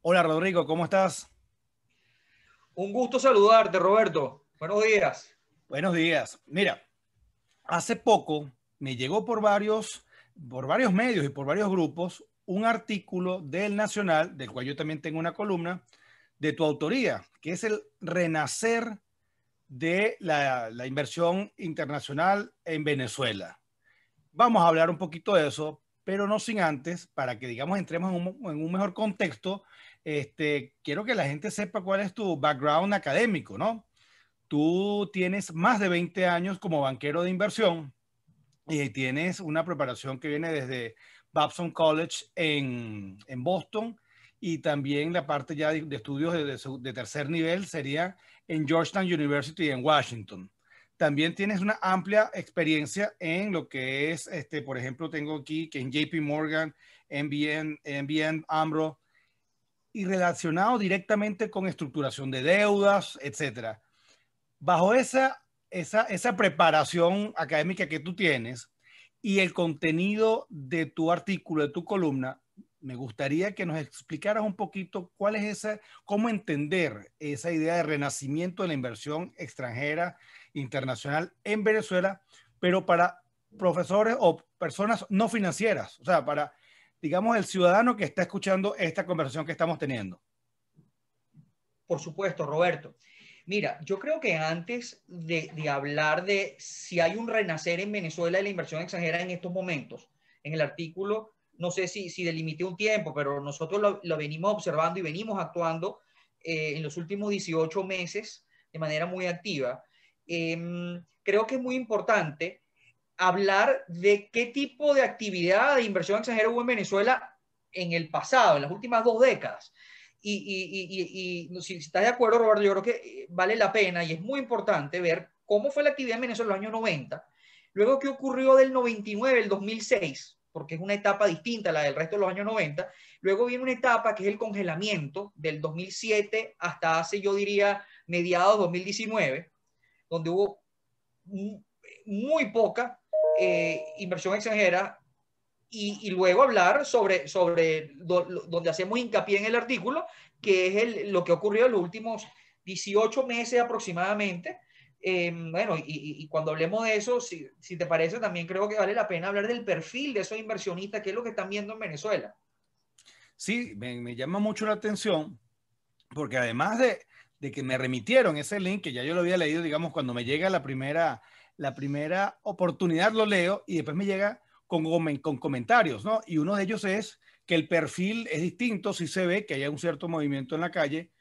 Hola Rodrigo, ¿cómo estás? Un gusto saludarte, Roberto. Buenos días. Buenos días. Mira, hace poco me llegó por varios, por varios medios y por varios grupos un artículo del Nacional, del cual yo también tengo una columna, de tu autoría, que es el renacer de la, la inversión internacional en Venezuela. Vamos a hablar un poquito de eso, pero no sin antes, para que digamos entremos en un, en un mejor contexto, este, quiero que la gente sepa cuál es tu background académico, ¿no? Tú tienes más de 20 años como banquero de inversión y tienes una preparación que viene desde Babson College en, en Boston y también la parte ya de, estudios de, tercer nivel sería en Georgetown University en Washington. También tienes una amplia experiencia en lo que es, este, por ejemplo, tengo aquí que en JP Morgan, MBN, MBN AMRO, y relacionado directamente con estructuración de deudas, etcétera. Bajo esa, esa, esa preparación académica que tú tienes y el contenido de tu artículo, de tu columna, me gustaría que nos explicaras un poquito cuál es esa, cómo entender esa idea de renacimiento de la inversión extranjera internacional en Venezuela, pero para profesores o personas no financieras, o sea, para, digamos, el ciudadano que está escuchando esta conversación que estamos teniendo. Por supuesto, Roberto. Mira, yo creo que antes de, hablar de si hay un renacer en Venezuela de la inversión extranjera en estos momentos, en el artículo, no sé si, si delimité un tiempo, pero nosotros lo, venimos observando y venimos actuando eh, en los últimos 18 meses de manera muy activa. Eh, creo que es muy importante hablar de qué tipo de actividad de inversión extranjera hubo en Venezuela en el pasado, en las últimas dos décadas. Y, y, y, y, si estás de acuerdo, Roberto, yo creo que vale la pena y es muy importante ver cómo fue la actividad en Venezuela en los años 90, luego qué ocurrió del 99 al 2006, porque es una etapa distinta a la del resto de los años 90. Luego viene una etapa que es el congelamiento del 2007 hasta hace, yo diría, mediados 2019, donde hubo muy poca eh, inversión extranjera y, luego hablar sobre, sobre do, donde hacemos hincapié en el artículo, que es el, lo que ocurrió en los últimos 18 meses aproximadamente. Eh, bueno, y, y, cuando hablemos de eso, si, si, te parece, también creo que vale la pena hablar del perfil de esos inversionistas, que es lo que están viendo en Venezuela. Sí, me, me llama mucho la atención, porque además de, de, que me remitieron ese link, que ya yo lo había leído, digamos, cuando me llega la primera, la primera oportunidad, lo leo y después me llega con, con comentarios, ¿no? Y uno de ellos es que el perfil es distinto, si se ve que haya un cierto movimiento en la calle.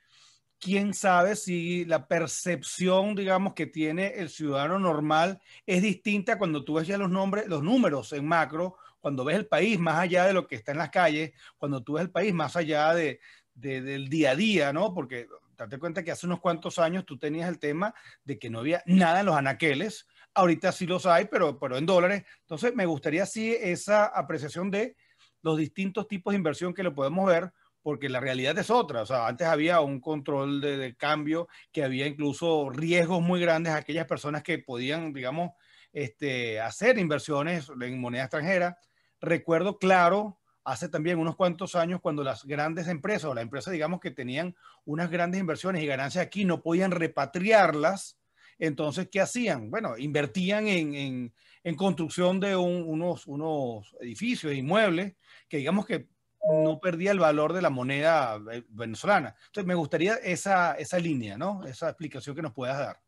Quién sabe si la percepción, digamos, que tiene el ciudadano normal es distinta cuando tú ves ya los nombres, los números en macro, cuando ves el país más allá de lo que está en las calles, cuando tú ves el país más allá de, del día a día, ¿no? Porque date cuenta que hace unos cuantos años tú tenías el tema de que no había nada en los anaqueles, ahorita sí los hay, pero, pero en dólares. Entonces, me gustaría sí esa apreciación de los distintos tipos de inversión que lo podemos ver, porque la realidad es otra. O sea, antes había un control de, de cambio, que había incluso riesgos muy grandes a aquellas personas que podían, digamos, este, hacer inversiones en moneda extranjera. Recuerdo claro, hace también unos cuantos años, cuando las grandes empresas o las empresas, digamos, que tenían unas grandes inversiones y ganancias aquí, no podían repatriarlas entonces, ¿qué hacían? Bueno, invertían en, en, construcción de un, unos, unos edificios, inmuebles, que digamos que no perdía el valor de la moneda eh, venezolana. Entonces, me gustaría esa, esa línea, ¿no? Esa explicación que nos puedas dar.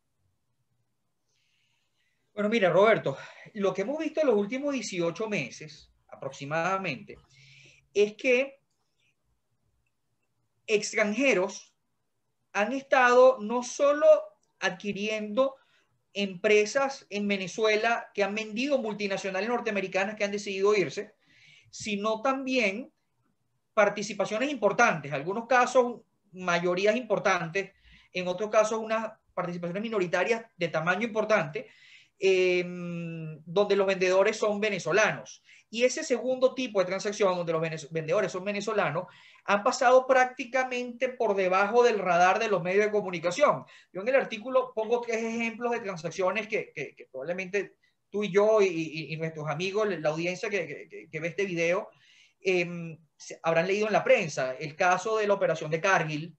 Bueno, mira, Roberto, lo que hemos visto en los últimos 18 meses, aproximadamente, es que extranjeros han estado no solo adquiriendo empresas en Venezuela que han vendido multinacionales norteamericanas que han decidido irse, sino también participaciones importantes, en algunos casos mayorías importantes, en otros casos unas participaciones minoritarias de tamaño importante, eh, donde los vendedores son venezolanos. Y ese segundo tipo de transacción, donde los vendedores son venezolanos, han pasado prácticamente por debajo del radar de los medios de comunicación. Yo en el artículo pongo tres ejemplos de transacciones que, probablemente tú y yo y, nuestros amigos, la audiencia que, ve este video, eh, habrán leído en la prensa el caso de la operación de Cargill,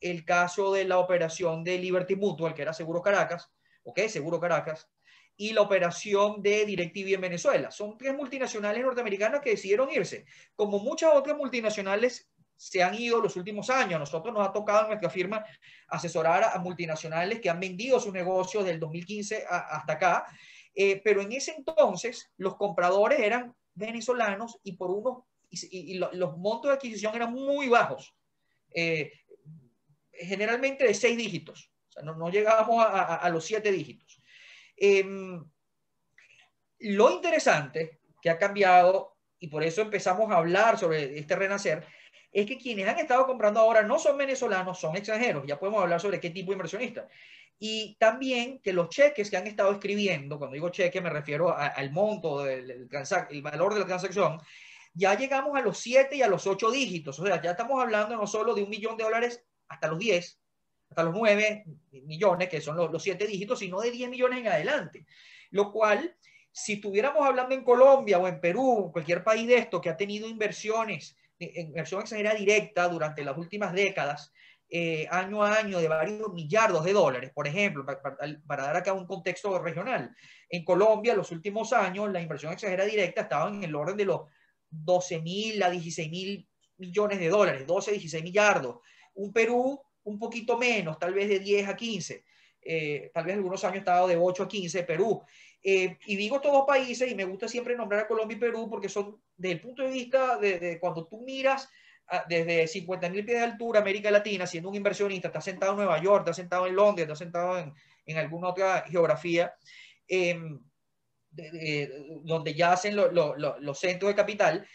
el caso de la operación de Liberty Mutual, que era Seguro Caracas, ¿ok? Seguro Caracas, y la operación de DirecTV en Venezuela. Son tres multinacionales norteamericanas que decidieron irse. Como muchas otras multinacionales se han ido los últimos años. Nosotros nos ha tocado en nuestra firma asesorar a, multinacionales que han vendido sus negocios del 2015 hasta acá. Eh, pero en ese entonces los compradores eran venezolanos y por unos y, los montos de adquisición eran muy bajos. Eh, generalmente de seis dígitos. O sea, no, no llegábamos a, a, los siete dígitos. Em, lo interesante que ha cambiado, y por eso empezamos a hablar sobre este renacer, es que quienes han estado comprando ahora no son venezolanos, son extranjeros. Ya podemos hablar sobre qué tipo de inversionista. Y también que los cheques que han estado escribiendo, cuando digo cheque me refiero al monto, del, el valor de la transacción, ya llegamos a los 7 y a los 8 dígitos. O sea, ya estamos hablando no solo de un millón de dólares hasta los 10, hasta los 9 millones, que son los, los 7 dígitos, sino de 10 millones en adelante. Lo cual, si estuviéramos hablando en Colombia o en Perú, cualquier país de esto que ha tenido inversiones inversión extranjera directa durante las últimas décadas, eh, año a año, de varios millardos de dólares. Por ejemplo, para, dar acá un contexto regional, en Colombia, los últimos años, la inversión extranjera directa estaba en el orden de los 12 mil a 16 mil millones de dólares, 12, 16 millardos. Un Perú un poquito menos, tal vez de 10 a 15. Eh, tal vez algunos años estaba de 8 a 15 Perú. Eh, y digo todos países, y me gusta siempre nombrar a Colombia y Perú porque son, desde el punto de vista de, cuando tú miras ah, desde 50 mil pies de altura, América Latina, siendo un inversionista, está sentado en Nueva York, está sentado en Londres, está sentado en, en alguna otra geografía, em, donde ya hacen los centros de capital,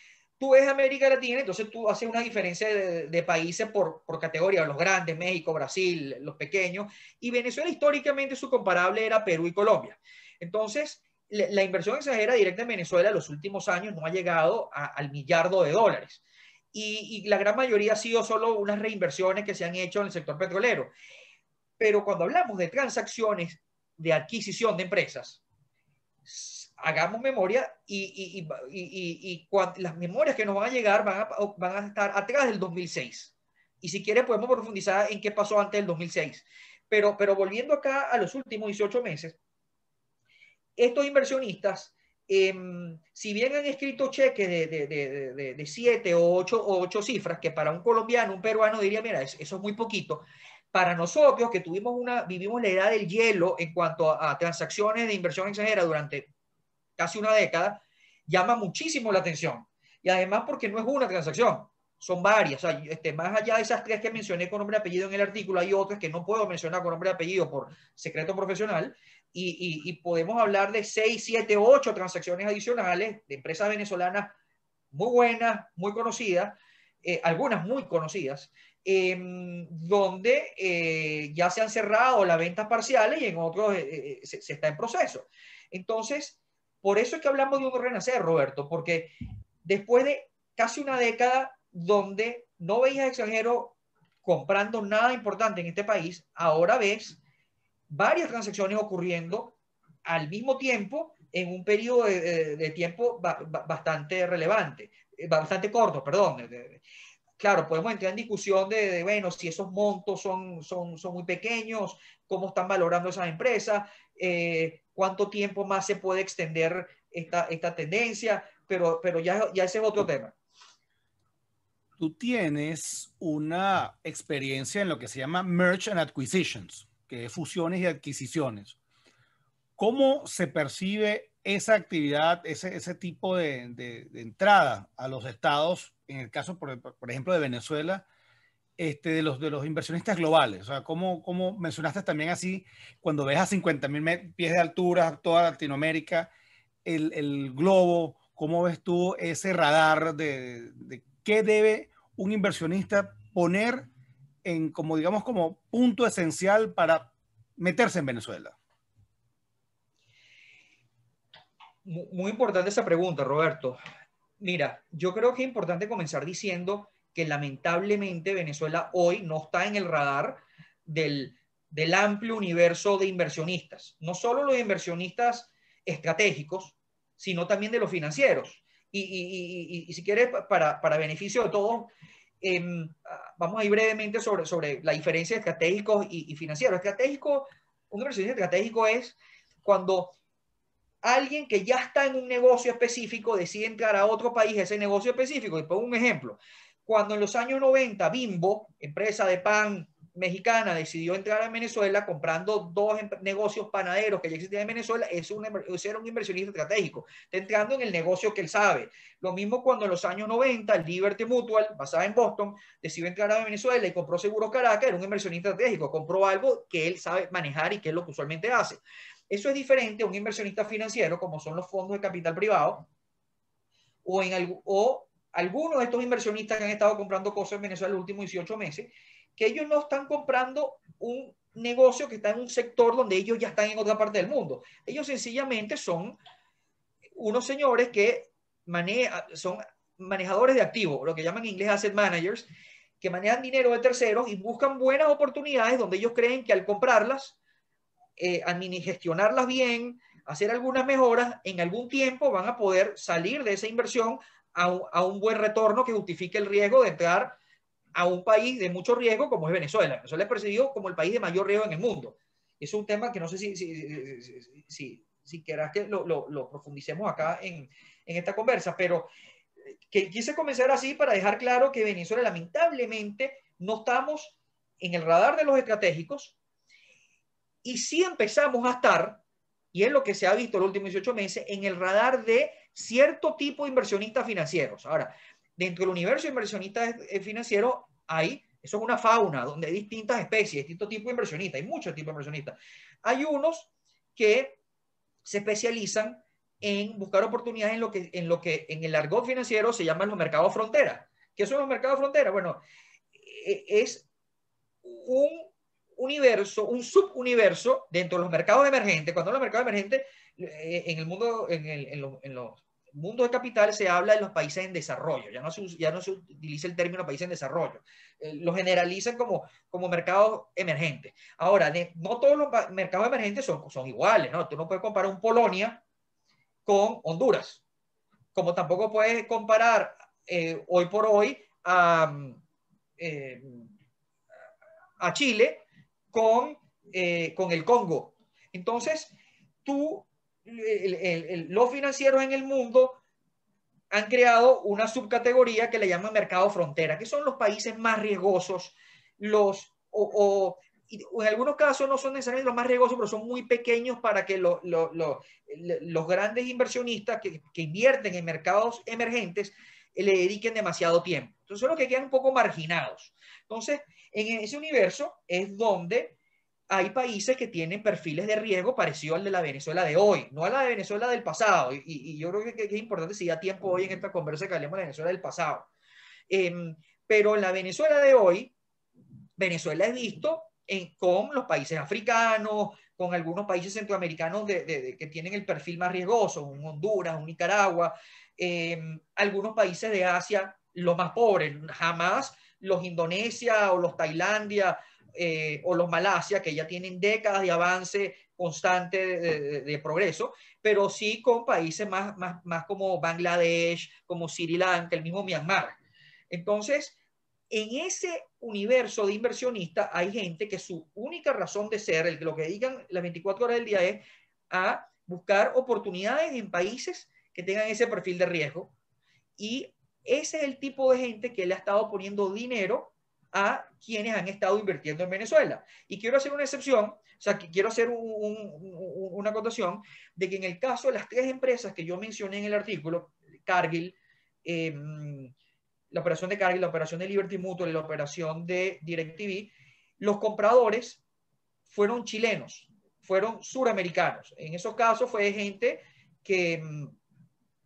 tú ves América Latina, entonces tú haces una diferencia de, países por, por, categoría, los grandes, México, Brasil, los pequeños, y Venezuela históricamente su comparable era Perú y Colombia. Entonces, la inversión extranjera directa en Venezuela en los últimos años no ha llegado al millardo de dólares. Y, la gran mayoría ha sido solo unas reinversiones que se han hecho en el sector petrolero. Pero cuando hablamos de transacciones de adquisición de empresas, hagamos memoria y, las memorias que nos van a llegar van a, van a estar atrás del 2006. Y si quiere podemos profundizar en qué pasó antes del 2006. Pero, volviendo acá a los últimos 18 meses, estos inversionistas, em, si bien han escrito cheques de, siete o ocho, o ocho cifras, que para un colombiano, un peruano diría, mira, eso, es muy poquito, para nosotros que tuvimos vivimos la edad del hielo en cuanto a, transacciones de inversión extranjera durante casi una década, llama muchísimo la atención. Y además porque no es una transacción, son varias. este, más allá de esas tres que mencioné con nombre y apellido en el artículo, hay otras que no puedo mencionar con nombre y apellido por secreto profesional, y, podemos hablar de 6, 7, 8 transacciones adicionales de empresas venezolanas muy buenas, muy conocidas, eh, algunas muy conocidas, em, donde eh, ya se han cerrado las ventas parciales y en otros eh, se, está en proceso. Entonces, por eso es que hablamos de un renacer, Roberto, porque después de casi una década donde no veías extranjero comprando nada importante en este país, ahora ves varias transacciones ocurriendo al mismo tiempo en un periodo de, tiempo bastante relevante, eh, bastante corto, perdón. Claro, podemos entrar en discusión de, bueno, si esos montos son, son, son muy pequeños, cómo están valorando esas empresas, eh, cuánto tiempo más se puede extender esta, esta tendencia, pero, pero ya, ya ese es otro tema. Tú tienes una experiencia en lo que se llama Merge and Acquisitions que es fusiones y adquisiciones. ¿Cómo se percibe esa actividad, ese, ese tipo de, de, entrada a los estados, en el caso, por, por, ejemplo, de Venezuela, este, de, los, de los inversionistas globales? O sea, ¿cómo, cómo mencionaste también así, cuando ves a 50 mil pies de altura, toda Latinoamérica, el, el, globo, ¿cómo ves tú ese radar de, de qué debe un inversionista poner en como digamos como punto esencial para meterse en Venezuela? Muy importante esa pregunta, Roberto. Mira, yo creo que es importante comenzar diciendo que lamentablemente Venezuela hoy no está en el radar del, del amplio universo de inversionistas, no solo los inversionistas estratégicos, sino también de los financieros. y, y, si quieres, para, para, beneficio de todos, em, vamos a ir brevemente sobre, sobre la diferencia de estratégico y, financiero. Estratégico, un inversionista estratégico es cuando alguien que ya está en un negocio específico decide entrar a otro país, ese negocio específico. Y pongo un ejemplo. Cuando en los años 90 Bimbo, empresa de pan mexicana decidió entrar a Venezuela comprando dos em, negocios panaderos que ya existían en Venezuela, es un, era un inversionista estratégico, está entrando en el negocio que él sabe. Lo mismo cuando en los años 90 Liberty Mutual, basada en Boston, decidió entrar a Venezuela y compró Seguros Caracas, era un inversionista estratégico, compró algo que él sabe manejar y que es lo que usualmente hace. Eso es diferente a un inversionista financiero, como son los fondos de capital privado, o, en o algunos de estos inversionistas que han estado comprando cosas en Venezuela los últimos 18 meses, que ellos no están comprando un negocio que está en un sector donde ellos ya están en otra parte del mundo. Ellos sencillamente son unos señores que maneja, son manejadores de activos, lo que llaman en inglés asset managers, que manejan dinero de terceros y buscan buenas oportunidades donde ellos creen que al comprarlas, eh, gestionarlas bien, hacer algunas mejoras, en algún tiempo van a poder salir de esa inversión a a un buen retorno que justifique el riesgo de entrar a un país de mucho riesgo como es Venezuela. Venezuela es percibido como el país de mayor riesgo en el mundo. Es un tema que no sé si, si, si, si quieras que lo, lo, profundicemos acá en, en, esta conversa, pero eh, que quise comenzar así para dejar claro que Venezuela lamentablemente no estamos en el radar de los estratégicos y sí empezamos a estar, y es lo que se ha visto los últimos 18 meses, en el radar de cierto tipo de inversionistas financieros. Ahora, dentro del universo de inversionistas eh, financieros hay, eso es una fauna donde hay distintas especies, distintos tipos de inversionistas, hay muchos tipos de inversionistas. Hay unos que se especializan en buscar oportunidades en lo que en, lo que en el argot financiero se llaman los mercados frontera. ¿Qué son los mercados frontera? Bueno, e, es un universo, un subuniverso dentro de los mercados emergentes. Cuando los mercados emergentes, eh, en el mundo, en, el, en los mundo de capital se habla de los países en desarrollo, ya no se, ya no se utiliza el término país en desarrollo, eh, lo generalizan como, como mercados emergentes. Ahora, no todos los mercados emergentes son, son iguales, ¿no? Tú no puedes comparar un Polonia con Honduras, como tampoco puedes comparar eh, hoy por hoy a, eh, a Chile con, con el Congo. Entonces, tú los financieros en el mundo han creado una subcategoría que le llaman mercado frontera, que son los países más riesgosos, los, o, en algunos casos no son necesariamente los más riesgosos, pero son muy pequeños para que los grandes inversionistas que, que, invierten en mercados emergentes le dediquen demasiado tiempo. Entonces, son los que quedan un poco marginados. Entonces, en ese universo es donde hay países que tienen perfiles de riesgo parecido al de la Venezuela de hoy, no a la de Venezuela del pasado. Y, yo creo que, es importante si ya tiempo hoy en esta conversa que hablemos de la Venezuela del pasado. Em, pero en la Venezuela de hoy, Venezuela es visto en, con los países africanos, con algunos países centroamericanos que tienen el perfil más riesgoso, un Honduras, un Nicaragua, em, algunos países de Asia, los más pobres, jamás los Indonesia o los Tailandia eh, o los Malasia, que ya tienen décadas de avance constante de, progreso, pero sí con países más, más, más como Bangladesh, como Sri Lanka, el mismo Myanmar. Entonces, en ese universo de inversionistas hay gente que su única razón de ser, lo que digan las 24 horas del día es a buscar oportunidades en países que tengan ese perfil de riesgo. Y ese es el tipo de gente que le ha estado poniendo dinero a quienes han estado invirtiendo en Venezuela. Y quiero hacer una excepción, o sea, que quiero hacer una acotación de que en el caso de las tres empresas que yo mencioné en el artículo, Cargill, em, la operación de Cargill, la operación de Liberty Mutual y la operación de DirecTV, los compradores fueron chilenos, fueron suramericanos. En esos casos fue gente que,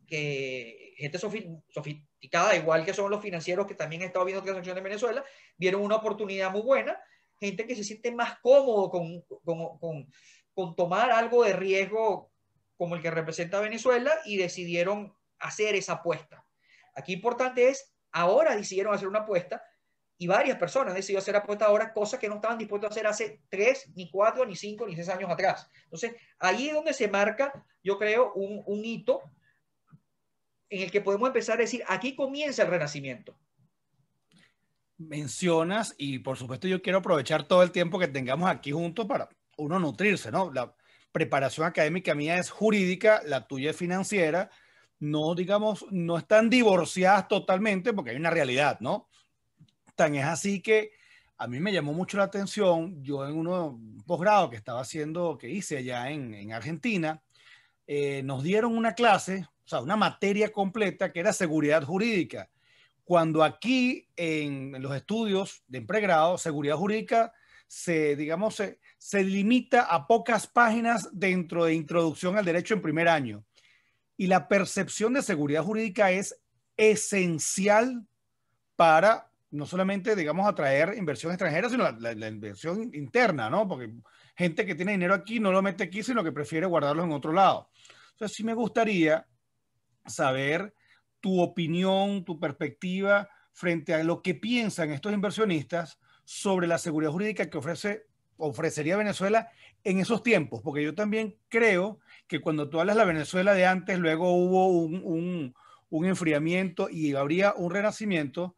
que gente sofisticada, igual que son los financieros que también han estado viendo transacciones en Venezuela, vieron una oportunidad muy buena, gente que se siente más cómodo con, con, con, tomar algo de riesgo como el que representa Venezuela y decidieron hacer esa apuesta. Aquí importante es, ahora decidieron hacer una apuesta y varias personas han decidido hacer apuesta ahora, cosas que no estaban dispuestos a hacer hace tres, ni cuatro, ni cinco, ni seis años atrás. Entonces, ahí es donde se marca, yo creo, un, un hito en el que podemos empezar a decir, aquí comienza el renacimiento? Mencionas, y por supuesto yo quiero aprovechar todo el tiempo que tengamos aquí juntos para uno nutrirse, ¿no? La preparación académica mía es jurídica, la tuya es financiera, no, digamos, no están divorciadas totalmente porque hay una realidad, ¿no? Tan es así que a mí me llamó mucho la atención, yo en uno posgrado que estaba haciendo, que hice allá en, en Argentina, eh, nos dieron una clase, o sea, una materia completa que era seguridad jurídica. Cuando aquí en, los estudios de pregrado, seguridad jurídica se, digamos, se, se limita a pocas páginas dentro de introducción al derecho en primer año. Y la percepción de seguridad jurídica es esencial para no solamente, digamos, atraer inversión extranjera, sino la, inversión interna, ¿no? Porque gente que tiene dinero aquí no lo mete aquí, sino que prefiere guardarlo en otro lado. Entonces, sí me gustaría saber tu opinión, tu perspectiva frente a lo que piensan estos inversionistas sobre la seguridad jurídica que ofrece, ofrecería Venezuela en esos tiempos, porque yo también creo que cuando tú hablas de la Venezuela de antes, luego hubo un, un, un enfriamiento y habría un renacimiento,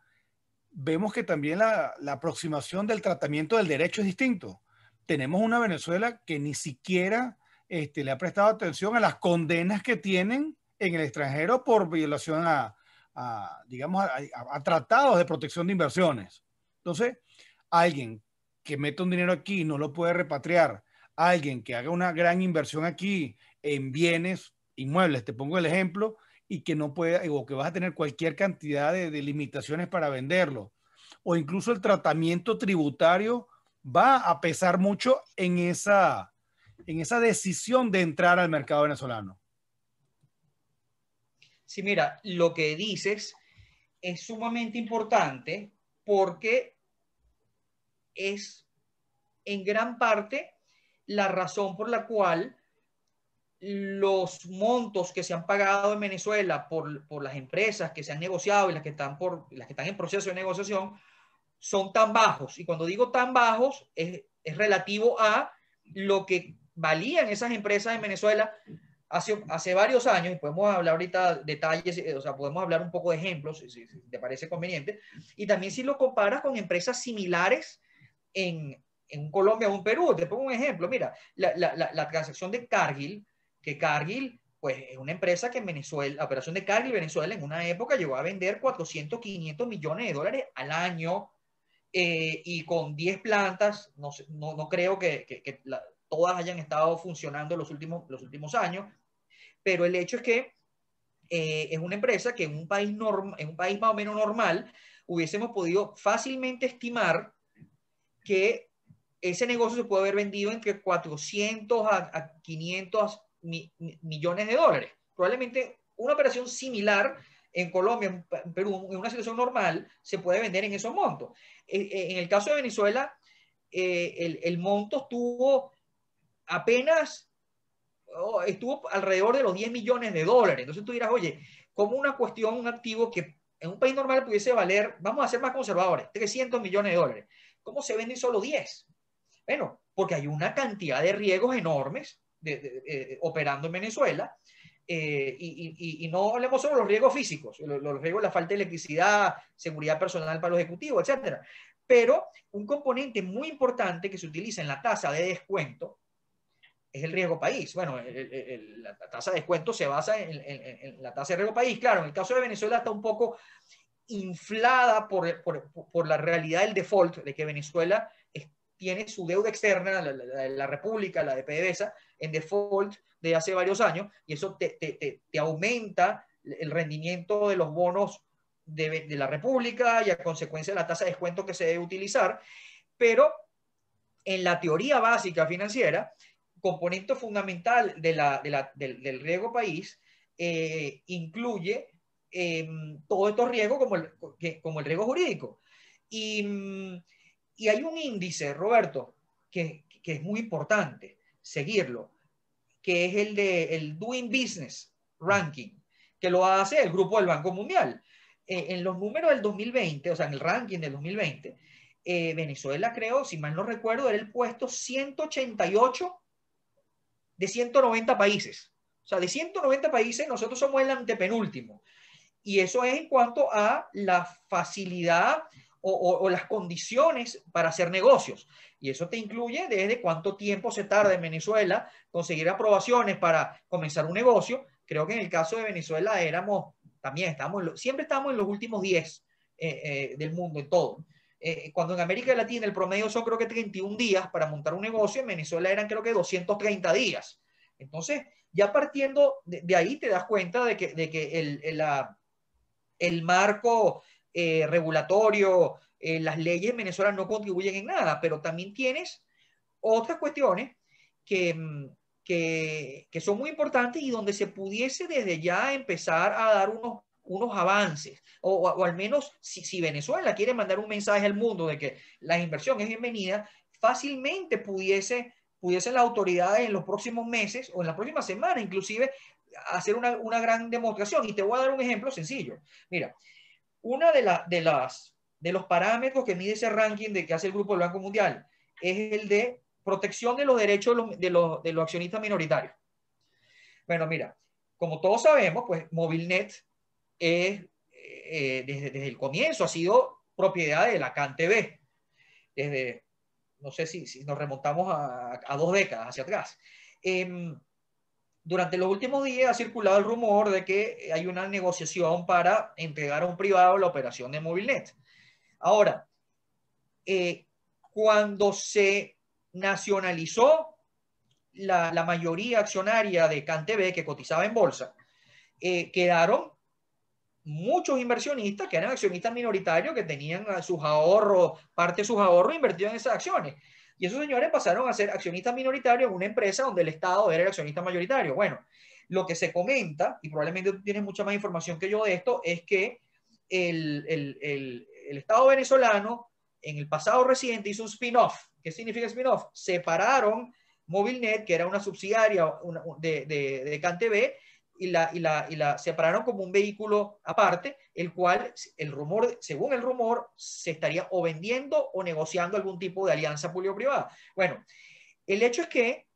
vemos que también la, la, aproximación del tratamiento del derecho es distinto. Tenemos una Venezuela que ni siquiera este, le ha prestado atención a las condenas que tienen en el extranjero por violación a, a digamos, a, a, tratados de protección de inversiones. Entonces, alguien que mete un dinero aquí y no lo puede repatriar, alguien que haga una gran inversión aquí en bienes inmuebles, te pongo el ejemplo, y que no puede, o que vas a tener cualquier cantidad de, de limitaciones para venderlo, o incluso el tratamiento tributario va a pesar mucho en esa, en esa decisión de entrar al mercado venezolano. Sí, mira, lo que dices es sumamente importante porque es en gran parte la razón por la cual los montos que se han pagado en Venezuela por, por, las empresas que se han negociado y las que, están por, las que están en proceso de negociación son tan bajos. Y cuando digo tan bajos, es, es relativo a lo que valían esas empresas en Venezuela hace, hace varios años, y podemos hablar ahorita detalles, o sea, podemos hablar un poco de ejemplos, si, si te parece conveniente, y también si lo comparas con empresas similares en, en Colombia o en Perú. Te pongo un ejemplo, mira, la, la, la transacción de Cargill, que Cargill, pues es una empresa que en Venezuela, la operación de Cargill Venezuela en una época llegó a vender 400, 500 millones de dólares al año eh, y con 10 plantas, no, no, creo que, todas hayan estado funcionando los últimos, los últimos años, pero el hecho es que eh, es una empresa que en un, país norm, en un país más o menos normal hubiésemos podido fácilmente estimar que ese negocio se puede haber vendido entre 400 a, a 500 mi, millones de dólares. Probablemente una operación similar en Colombia, en Perú, en una situación normal, se puede vender en esos montos. En el caso de Venezuela, eh, el, el, monto estuvo apenas, oh, estuvo alrededor de los 10 millones de dólares. Entonces tú dirás, oye, como una cuestión, un activo que en un país normal pudiese valer, vamos a ser más conservadores, 300 millones de dólares. ¿Cómo se venden solo 10? Bueno, porque hay una cantidad de riesgos enormes eh, operando en Venezuela. Eh, y, y, no hablemos solo los riesgos físicos, los, los, riesgos de la falta de electricidad, seguridad personal para los ejecutivos, etcétera. Pero un componente muy importante que se utiliza en la tasa de descuento es el riesgo país. Bueno, la tasa de descuento se basa en, la tasa de riesgo país. Claro, en el caso de Venezuela está un poco inflada por, por, la realidad del default, de que Venezuela tiene su deuda externa, la, la, la, República, la de PDVSA, en default de hace varios años, y eso te, te, te aumenta el rendimiento de los bonos de, de, la República y a consecuencia de la tasa de descuento que se debe utilizar. Pero en la teoría básica financiera, componente fundamental de la, de la, del, del, riesgo país eh, incluye eh, todos estos riesgos como el, como el riesgo jurídico. Y, y, hay un índice, Roberto, que, que, es muy importante seguirlo, que es el de el Doing Business Ranking, que lo hace el grupo del Banco Mundial. Eh, en los números del 2020, o sea, en el ranking del 2020, eh, Venezuela, creo, si mal no recuerdo, era el puesto 188 de 190 países. O sea, de 190 países, nosotros somos el antepenúltimo. Y eso es en cuanto a la facilidad o, las condiciones para hacer negocios. Y eso te incluye desde cuánto tiempo se tarda en Venezuela conseguir aprobaciones para comenzar un negocio. Creo que en el caso de Venezuela éramos, también estamos, siempre estamos en los últimos 10 eh, eh, del mundo en todo. Eh, cuando en América Latina el promedio son creo que 31 días para montar un negocio, en Venezuela eran creo que 230 días. Entonces, ya partiendo de, ahí te das cuenta de que, de que el, el, marco eh, regulatorio, eh, las leyes en Venezuela no contribuyen en nada, pero también tienes otras cuestiones que, mm, que, que, son muy importantes y donde se pudiese desde ya empezar a dar unos, unos avances, o, al menos si, si, Venezuela quiere mandar un mensaje al mundo de que la inversión es bienvenida, fácilmente pudiese, pudiesen las autoridades en los próximos meses o en la próxima semana inclusive hacer una, una gran demostración. Y te voy a dar un ejemplo sencillo. Mira, una de, las, de los parámetros que mide ese ranking de que hace el Grupo del Banco Mundial es el de protección de los derechos de los, de los, accionistas minoritarios. Bueno, mira, como todos sabemos, pues Movilnet es, eh, desde, desde, el comienzo ha sido propiedad de la CanTV. Desde, no sé si, si nos remontamos a, a, dos décadas hacia atrás. Eh, durante los últimos días ha circulado el rumor de que hay una negociación para entregar a un privado la operación de Movilnet. Ahora, eh, cuando se nacionalizó la, mayoría accionaria de CanTV que cotizaba en bolsa, eh, quedaron muchos inversionistas que eran accionistas minoritarios que tenían sus ahorros, parte de sus ahorros invertidos en esas acciones. Y esos señores pasaron a ser accionistas minoritarios en una empresa donde el Estado era el accionista mayoritario. Bueno, lo que se comenta, y probablemente tú tienes mucha más información que yo de esto, es que el, el, el, el Estado venezolano en el pasado reciente hizo un spin-off. ¿Qué significa spin-off? Separaron Movilnet, que era una subsidiaria de, de, de CanTV, y la, y, la, y la separaron como un vehículo aparte, el cual, el rumor, según el rumor, se estaría o vendiendo o negociando algún tipo de alianza público-privada. Bueno, el hecho es que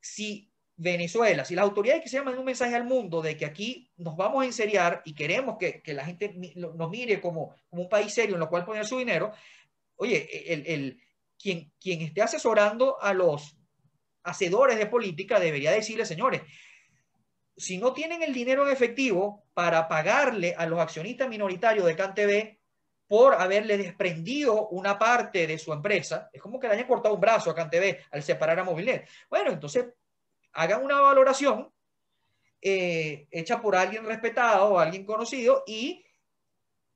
si Venezuela, si las autoridades quisieran mandar un mensaje al mundo de que aquí nos vamos a enseriar y queremos que, que la gente nos mire como, como, un país serio en lo cual poner su dinero, oye, el, el, quien, quien esté asesorando a los hacedores de política debería decirle, señores, si no tienen el dinero en efectivo para pagarle a los accionistas minoritarios de CanTV por haberle desprendido una parte de su empresa, es como que le hayan cortado un brazo a CanTV al separar a Movilnet. Bueno, entonces hagan una valoración eh, hecha por alguien respetado o alguien conocido y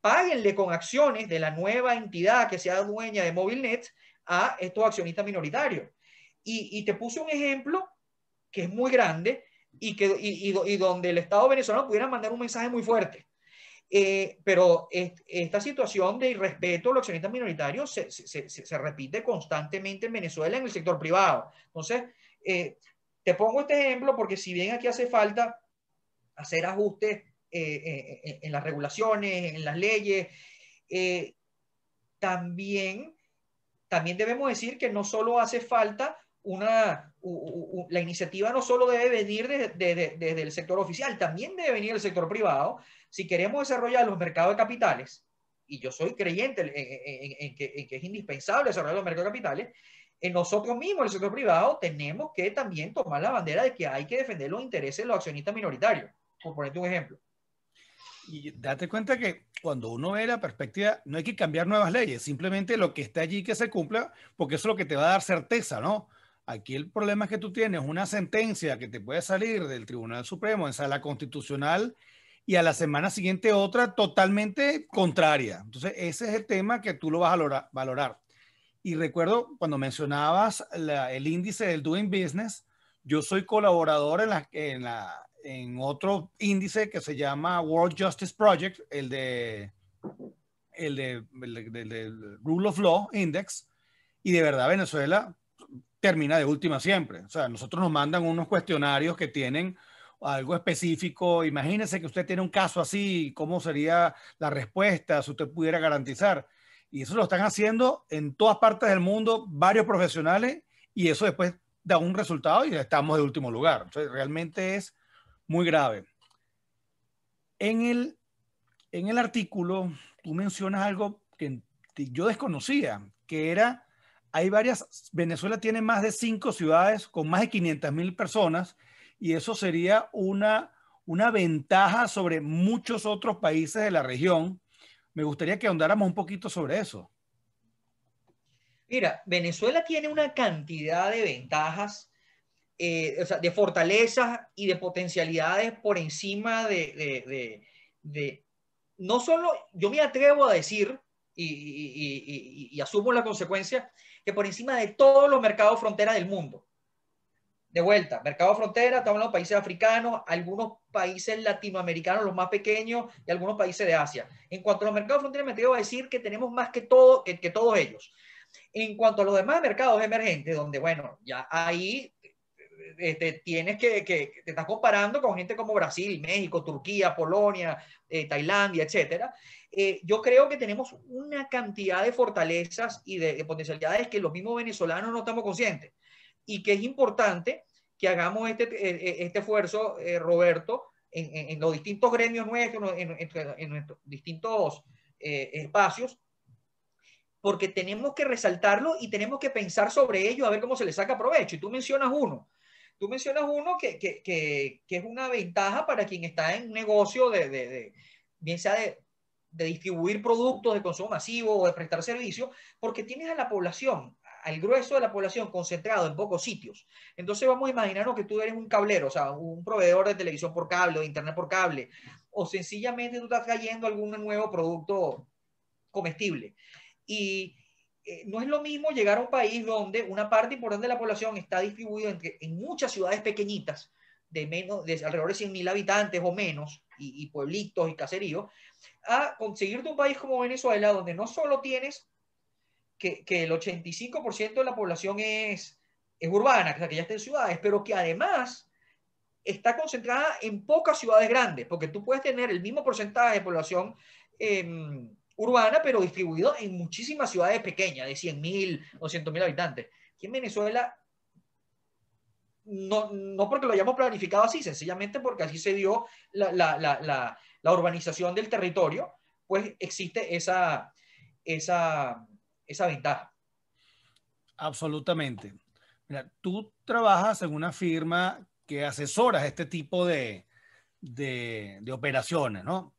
páguenle con acciones de la nueva entidad que sea dueña de Movilnet a estos accionistas minoritarios. Y, y te puse un ejemplo que es muy grande, y, que, y, y, donde el Estado venezolano pudiera mandar un mensaje muy fuerte. Eh, pero esta situación de irrespeto a los accionistas minoritarios se, se, repite constantemente en Venezuela en el sector privado. Entonces, eh, te pongo este ejemplo porque si bien aquí hace falta hacer ajustes eh, en las regulaciones, en las leyes, también, también debemos decir que no solo hace falta una, la iniciativa no solo debe venir desde el sector oficial, también debe venir del sector privado. Si queremos desarrollar los mercados de capitales, y yo soy creyente en, que, es indispensable desarrollar los mercados de capitales, en nosotros mismos, el sector privado, tenemos que también tomar la bandera de que hay que defender los intereses de los accionistas minoritarios, por ponerte un ejemplo. Y date cuenta que cuando uno ve la perspectiva, no hay que cambiar nuevas leyes, simplemente lo que está allí que se cumpla, porque eso es lo que te va a dar certeza, ¿no? Aquí el problema es que tú tienes una sentencia que te puede salir del Tribunal Supremo en sala constitucional y a la semana siguiente otra totalmente contraria. Entonces, ese es el tema que tú lo vas a valorar. Y recuerdo cuando mencionabas el índice del Doing Business, yo soy colaborador en, otro índice que se llama World Justice Project, el de, el de Rule of Law Index. Y de verdad, Venezuela termina de última siempre. O sea, nosotros nos mandan unos cuestionarios que tienen algo específico. Imagínese que usted tiene un caso así, ¿cómo sería la respuesta si usted pudiera garantizar? Y eso lo están haciendo en todas partes del mundo varios profesionales y eso después da un resultado y estamos de último lugar. Realmente es muy grave. En el, en el artículo, tú mencionas algo que yo desconocía, que era, hay varias, Venezuela tiene más de cinco ciudades con más de 500 mil personas y eso sería una, una ventaja sobre muchos otros países de la región. Me gustaría que ahondáramos un poquito sobre eso. Mira, Venezuela tiene una cantidad de ventajas, eh, o sea, de fortalezas y de potencialidades por encima de, de, no solo, yo me atrevo a decir, y, asumo la consecuencia, que por encima de todos los mercados frontera del mundo. De vuelta, mercado frontera, estamos hablando de países africanos, algunos países latinoamericanos, los más pequeños, y algunos países de Asia. En cuanto a los mercados frontera, me atrevo a decir que tenemos más que, todo, que, que todos ellos. En cuanto a los demás mercados emergentes, donde, bueno, ya ahí este, tienes que, que, te estás comparando con gente como Brasil, México, Turquía, Polonia, eh, Tailandia, etcétera. Eh, yo creo que tenemos una cantidad de fortalezas y de, potencialidades que los mismos venezolanos no estamos conscientes y que es importante que hagamos este, eh, este esfuerzo, Roberto, en, en, los distintos gremios nuestros, en, en nuestros distintos espacios, porque tenemos que resaltarlo y tenemos que pensar sobre ello a ver cómo se le saca provecho. Y tú mencionas uno, tú mencionas uno que, que, que, que es una ventaja para quien está en negocio de, de, de bien sea de, de, distribuir productos de consumo masivo o de prestar servicios, porque tienes a la población, al grueso de la población concentrado en pocos sitios. Entonces vamos a imaginarnos que tú eres un cablero, o sea, un proveedor de televisión por cable o de internet por cable, o sencillamente tú estás trayendo algún nuevo producto comestible. Y eh, no es lo mismo llegar a un país donde una parte importante de la población está distribuida en muchas ciudades pequeñitas, de, menos, de alrededor de 100.000 habitantes o menos, y, pueblitos y caseríos, a conseguirte un país como Venezuela, donde no solo tienes que, que el 85% de la población es, es urbana, que ya está en ciudades, pero que además está concentrada en pocas ciudades grandes, porque tú puedes tener el mismo porcentaje de población eh, urbana, pero distribuido en muchísimas ciudades pequeñas, de 100.000, 200.000 habitantes. En Venezuela, no, no porque lo hayamos planificado así, sencillamente porque así se dio la, la, la, la urbanización del territorio, pues existe esa, esa, esa ventaja. Absolutamente. Mira, tú trabajas en una firma que asesoras este tipo de, de, de operaciones, ¿no?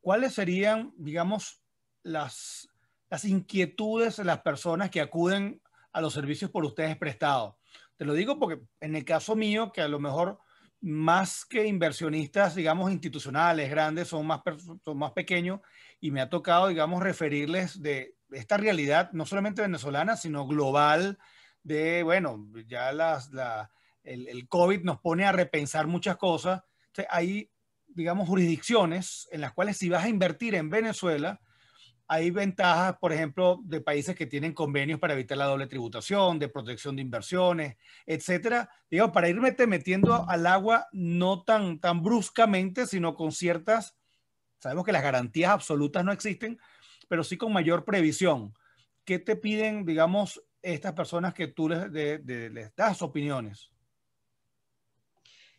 ¿Cuáles serían, digamos, las, las inquietudes de las personas que acuden a los servicios por ustedes prestados. Te lo digo porque en el caso mío, que a lo mejor más que inversionistas, digamos, institucionales, grandes, son más, son más pequeños y me ha tocado, digamos, referirles de esta realidad, no solamente venezolana, sino global, de, bueno, ya las, la, el, el, COVID nos pone a repensar muchas cosas. hay, digamos, jurisdicciones en las cuales si vas a invertir en Venezuela, hay ventajas, por ejemplo, de países que tienen convenios para evitar la doble tributación, de protección de inversiones, etcétera. Digo, para irme metiendo al agua no tan, tan bruscamente, sino con ciertas, sabemos que las garantías absolutas no existen, pero sí con mayor previsión. ¿Qué te piden, digamos, estas personas que tú les, les das opiniones?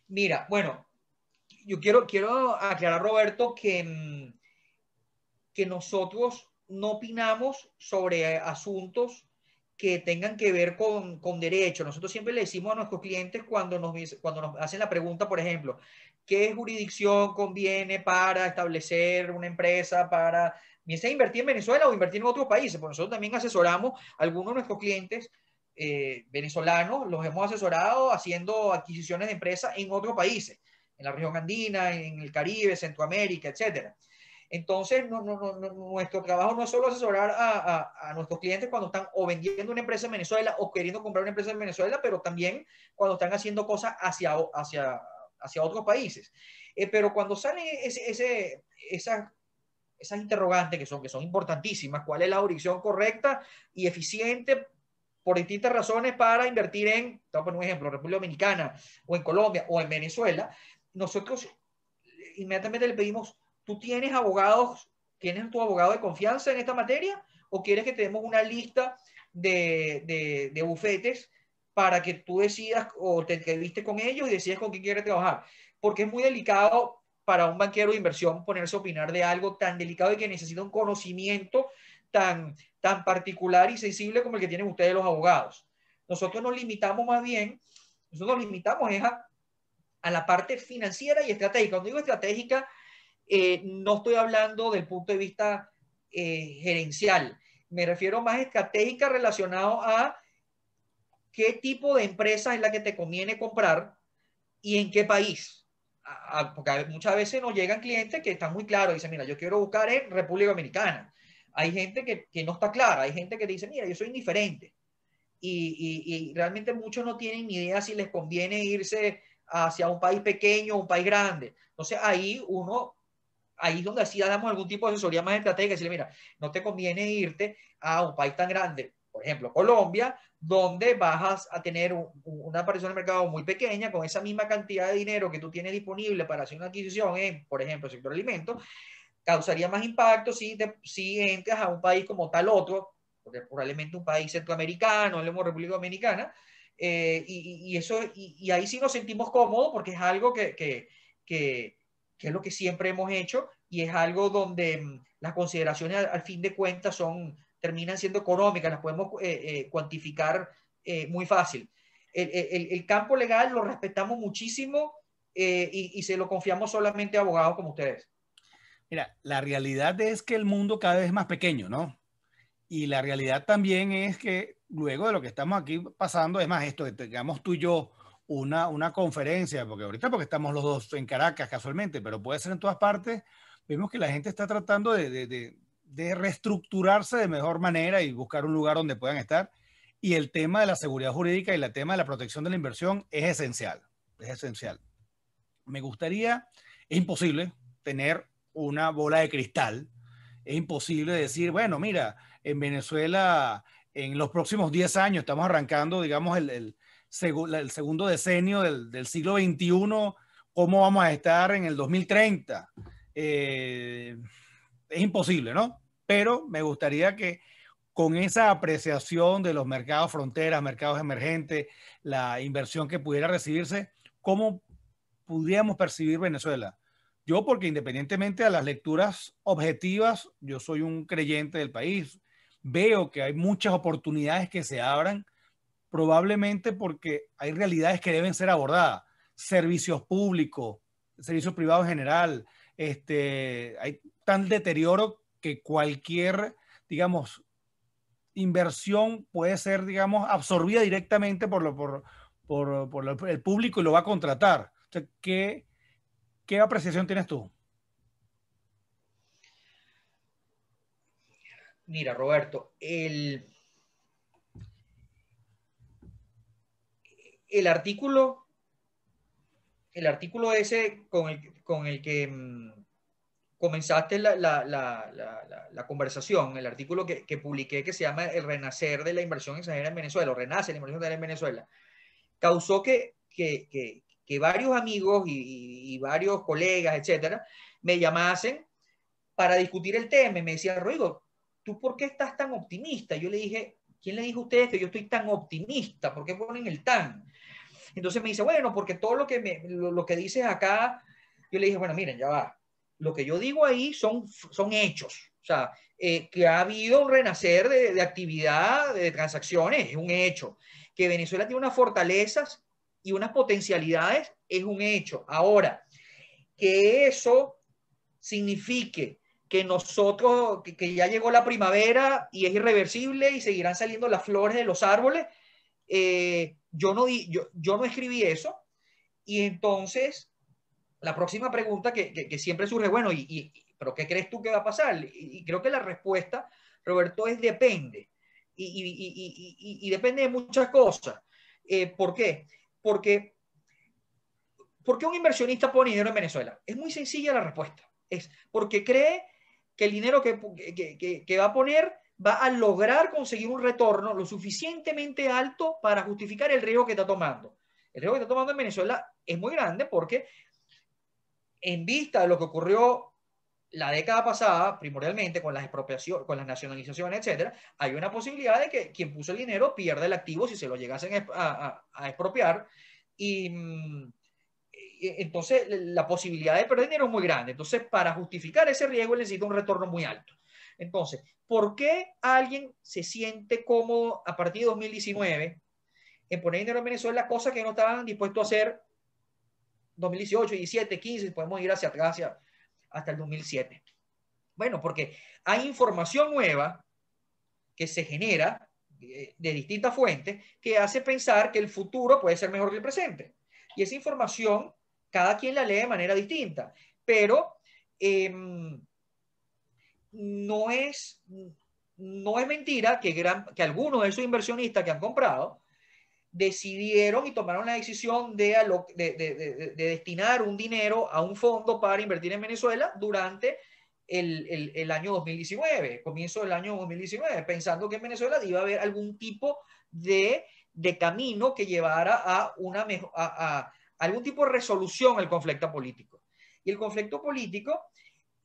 Mira, bueno, yo quiero, quiero aclarar, Roberto, que mm, que nosotros no opinamos sobre asuntos que tengan que ver con, con derecho. Nosotros siempre le decimos a nuestros clientes cuando nos, cuando nos hacen la pregunta, por ejemplo, ¿qué jurisdicción conviene para establecer una empresa, para bien invertir en Venezuela o invertir en otros países? Pues nosotros también asesoramos a algunos de nuestros clientes eh, venezolanos, los hemos asesorado haciendo adquisiciones de empresas en otros países, en la región andina, en el Caribe, Centroamérica, etcétera. Entonces, no, no, no, nuestro trabajo no es solo asesorar a, a, nuestros clientes cuando están o vendiendo una empresa en Venezuela o queriendo comprar una empresa en Venezuela, pero también cuando están haciendo cosas hacia, hacia, hacia otros países. Eh, pero cuando salen ese, ese, esas, esas interrogantes que son, que son importantísimas, ¿cuál es la jurisdicción correcta y eficiente por distintas razones para invertir en, te voy a poner un ejemplo, República Dominicana o en Colombia o en Venezuela? Nosotros inmediatamente le pedimos ¿Tú tienes abogados, tienes tu abogado de confianza en esta materia o quieres que te demos una lista de, de, de bufetes para que tú decidas o te entrevistes con ellos y decidas con quién quieres trabajar? Porque es muy delicado para un banquero de inversión ponerse a opinar de algo tan delicado y que necesita un conocimiento tan, tan particular y sensible como el que tienen ustedes los abogados. Nosotros nos limitamos más bien, nosotros nos limitamos a, a la parte financiera y estratégica. Cuando digo estratégica, eh, no estoy hablando del punto de vista eh, gerencial, me refiero más estratégica relacionado a qué tipo de empresa es la que te conviene comprar y en qué país. porque muchas veces nos llegan clientes que están muy claros, dicen, mira, yo quiero buscar en República Dominicana. Hay gente que, que no está clara, hay gente que dice, mira, yo soy indiferente. Y, y, y, realmente muchos no tienen ni idea si les conviene irse hacia un país pequeño o un país grande. Entonces ahí uno ahí donde así damos algún tipo de asesoría más estratégica, decirle, mira, no te conviene irte a un país tan grande, por ejemplo, Colombia, donde vas a tener una aparición de mercado muy pequeña, con esa misma cantidad de dinero que tú tienes disponible para hacer una adquisición en, por ejemplo, el sector alimentos, causaría más impacto si, si entras a un país como tal otro, probablemente un país centroamericano, hablemos República Dominicana, eh, y, y, eso, y, ahí sí nos sentimos cómodos porque es algo que, que, que que es lo que siempre hemos hecho y es algo donde mm, las consideraciones al, fin de cuentas son, terminan siendo económicas, las podemos eh, eh, cuantificar eh, muy fácil. El, el, el, campo legal lo respetamos muchísimo y, y, se lo confiamos solamente a abogados como ustedes. Mira, la realidad es que el mundo cada vez es más pequeño, ¿no? Y la realidad también es que luego de lo que estamos aquí pasando, es más, esto tengamos tú y yo una, una conferencia, porque ahorita porque estamos los dos en Caracas casualmente, pero puede ser en todas partes, vemos que la gente está tratando de, de, de, reestructurarse de mejor manera y buscar un lugar donde puedan estar. Y el tema de la seguridad jurídica y el tema de la protección de la inversión es esencial, es esencial. Me gustaría, es imposible tener una bola de cristal, es imposible decir, bueno, mira, en Venezuela en los próximos 10 años estamos arrancando, digamos, el, el el segundo decenio del, del, siglo XXI, cómo vamos a estar en el 2030. Eh, es imposible, ¿no? Pero me gustaría que con esa apreciación de los mercados fronteras, mercados emergentes, la inversión que pudiera recibirse, ¿cómo pudiéramos percibir Venezuela? Yo, porque independientemente de las lecturas objetivas, yo soy un creyente del país, veo que hay muchas oportunidades que se abran probablemente porque hay realidades que deben ser abordadas. Servicios públicos, servicios privados en general, este, hay tan deterioro que cualquier, digamos, inversión puede ser, digamos, absorbida directamente por, lo, por, por, por el público y lo va a contratar. ¿qué, ¿Qué apreciación tienes tú? Mira, Roberto, el, el artículo, el artículo ese con el, con el que mm, comenzaste la, la, la, conversación, el artículo que, que, publiqué que se llama El renacer de la inversión extranjera en Venezuela, o renace la inversión extranjera en Venezuela, causó que, que, que varios amigos y, varios colegas, etcétera, me llamasen para discutir el tema. Y me decían, Rodrigo, ¿tú por qué estás tan optimista? Yo le dije, ¿quién le dijo a ustedes que yo estoy tan optimista? ¿Por qué ponen el tan? Entonces me dice, bueno, porque todo lo que, me, lo, que dices acá, yo le dije, bueno, miren, ya va. Lo que yo digo ahí son, son hechos. O sea, eh, que ha habido un renacer de, de, actividad, de transacciones, es un hecho. Que Venezuela tiene unas fortalezas y unas potencialidades, es un hecho. Ahora, que eso signifique que nosotros, que, que, ya llegó la primavera y es irreversible y seguirán saliendo las flores de los árboles, eh, yo, no di, yo, yo no escribí eso. Y entonces, la próxima pregunta que, que, siempre surge, bueno, y, ¿pero qué crees tú que va a pasar? Y, creo que la respuesta, Roberto, es depende. Y, depende de muchas cosas. Eh, ¿Por qué? Porque, porque un inversionista pone dinero en Venezuela. Es muy sencilla la respuesta. Es porque cree que el dinero que, que, que va a poner va a lograr conseguir un retorno lo suficientemente alto para justificar el riesgo que está tomando. El riesgo que está tomando en Venezuela es muy grande porque en vista de lo que ocurrió la década pasada, primordialmente con las expropiaciones, con las nacionalizaciones, etcétera, hay una posibilidad de que quien puso el dinero pierda el activo si se lo llegasen a, expropiar. Y, entonces la posibilidad de perder dinero es muy grande. Entonces, para justificar ese riesgo, necesita un retorno muy alto. Entonces, ¿por qué alguien se siente cómodo a partir de 2019 en poner dinero en Venezuela, cosas que no estaban dispuestos a hacer 2018, 17, 15, podemos ir hacia atrás hasta el 2007? Bueno, porque hay información nueva que se genera de, de distintas fuentes que hace pensar que el futuro puede ser mejor que el presente. Y esa información, cada quien la lee de manera distinta, pero eh, no, es, no es mentira que, gran, que algunos de esos inversionistas que han comprado decidieron y tomaron la decisión de, de, de, de, destinar un dinero a un fondo para invertir en Venezuela durante el, el, el, año 2019, comienzo del año 2019, pensando que en Venezuela iba a haber algún tipo de, camino que llevara a, una a, a algún tipo de resolución al conflicto político. Y el conflicto político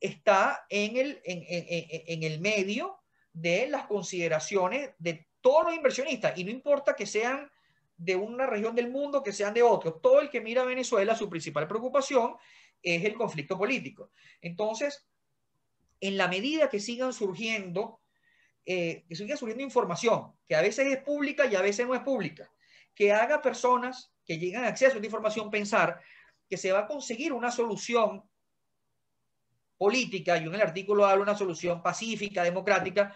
está en el, en, en, en el medio de las consideraciones de todos los inversionistas, y no importa que sean de una región del mundo, que sean de otro. Todo el que mira a Venezuela, su principal preocupación es el conflicto político. Entonces, en la medida que sigan surgiendo, eh, que siga surgiendo información, que a veces es pública y a veces no es pública, que haga personas que llegan a acceso a esta información pensar que se va a conseguir una solución política, y en el artículo habla una solución pacífica, democrática,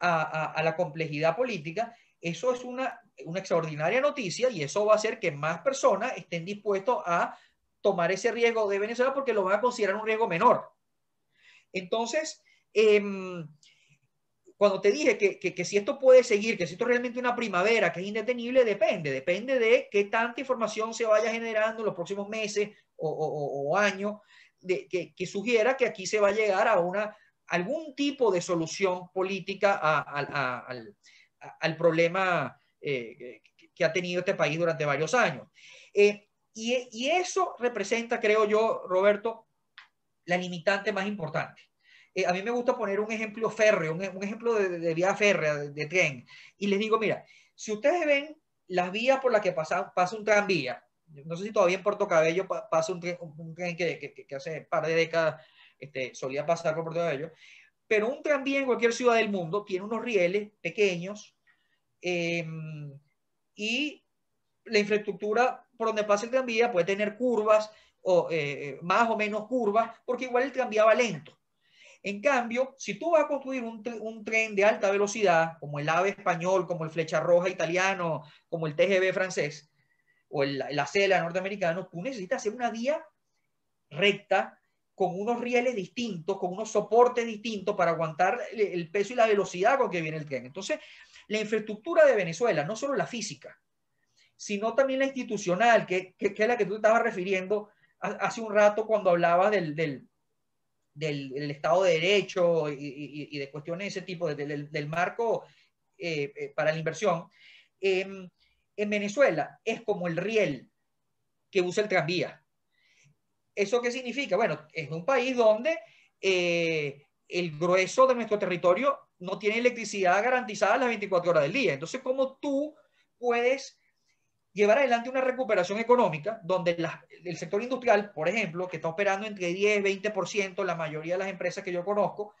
a, la complejidad política, eso es una, extraordinaria noticia y eso va a hacer que más personas estén dispuestos a tomar ese riesgo de Venezuela porque lo van a considerar un riesgo menor. Entonces, eh, cuando te dije que, si esto puede seguir, que si esto es realmente una primavera, que es indetenible, depende. Depende de qué tanta información se vaya generando en los próximos meses o años de, que, sugiera que aquí se va a llegar a una, algún tipo de solución política al, problema eh, que ha tenido este país durante varios años. Eh, y, eso representa, creo yo, Roberto, la limitante más importante. Eh, a mí me gusta poner un ejemplo férreo, un, ejemplo de, de, vía férrea, de, de, tren, y les digo, mira, si ustedes ven las vías por las que pasa, pasa un tranvía, no sé si todavía en Puerto Cabello pasa un tren, un que, hace un par de décadas este, solía pasar por Puerto Cabello, pero un tranvía en cualquier ciudad del mundo tiene unos rieles pequeños eh, y la infraestructura por donde pasa el tranvía puede tener curvas, o eh, más o menos curvas, porque igual el tranvía va lento. En cambio, si tú vas a construir un, un, tren de alta velocidad, como el AVE español, como el Flecha Roja italiano, como el TGV francés, o el, el ACELA norteamericano, tú necesitas hacer una vía recta, con unos rieles distintos, con unos soportes distintos para aguantar el, peso y la velocidad con que viene el tren. Entonces, la infraestructura de Venezuela, no solo la física, sino también la institucional, que, que, que es la que tú estabas refiriendo hace un rato cuando hablabas del, del del, del, Estado de Derecho y, y, y, de cuestiones de ese tipo, de, del, del, marco eh, eh, para la inversión, eh, en Venezuela es como el riel que usa el tranvía. ¿Eso qué significa? Bueno, es un país donde eh, el grueso de nuestro territorio no tiene electricidad garantizada las 24 horas del día. Entonces, ¿cómo tú puedes llevar adelante una recuperación económica donde el sector industrial, por ejemplo, que está operando entre 10 y 20%, la mayoría de las empresas que yo conozco,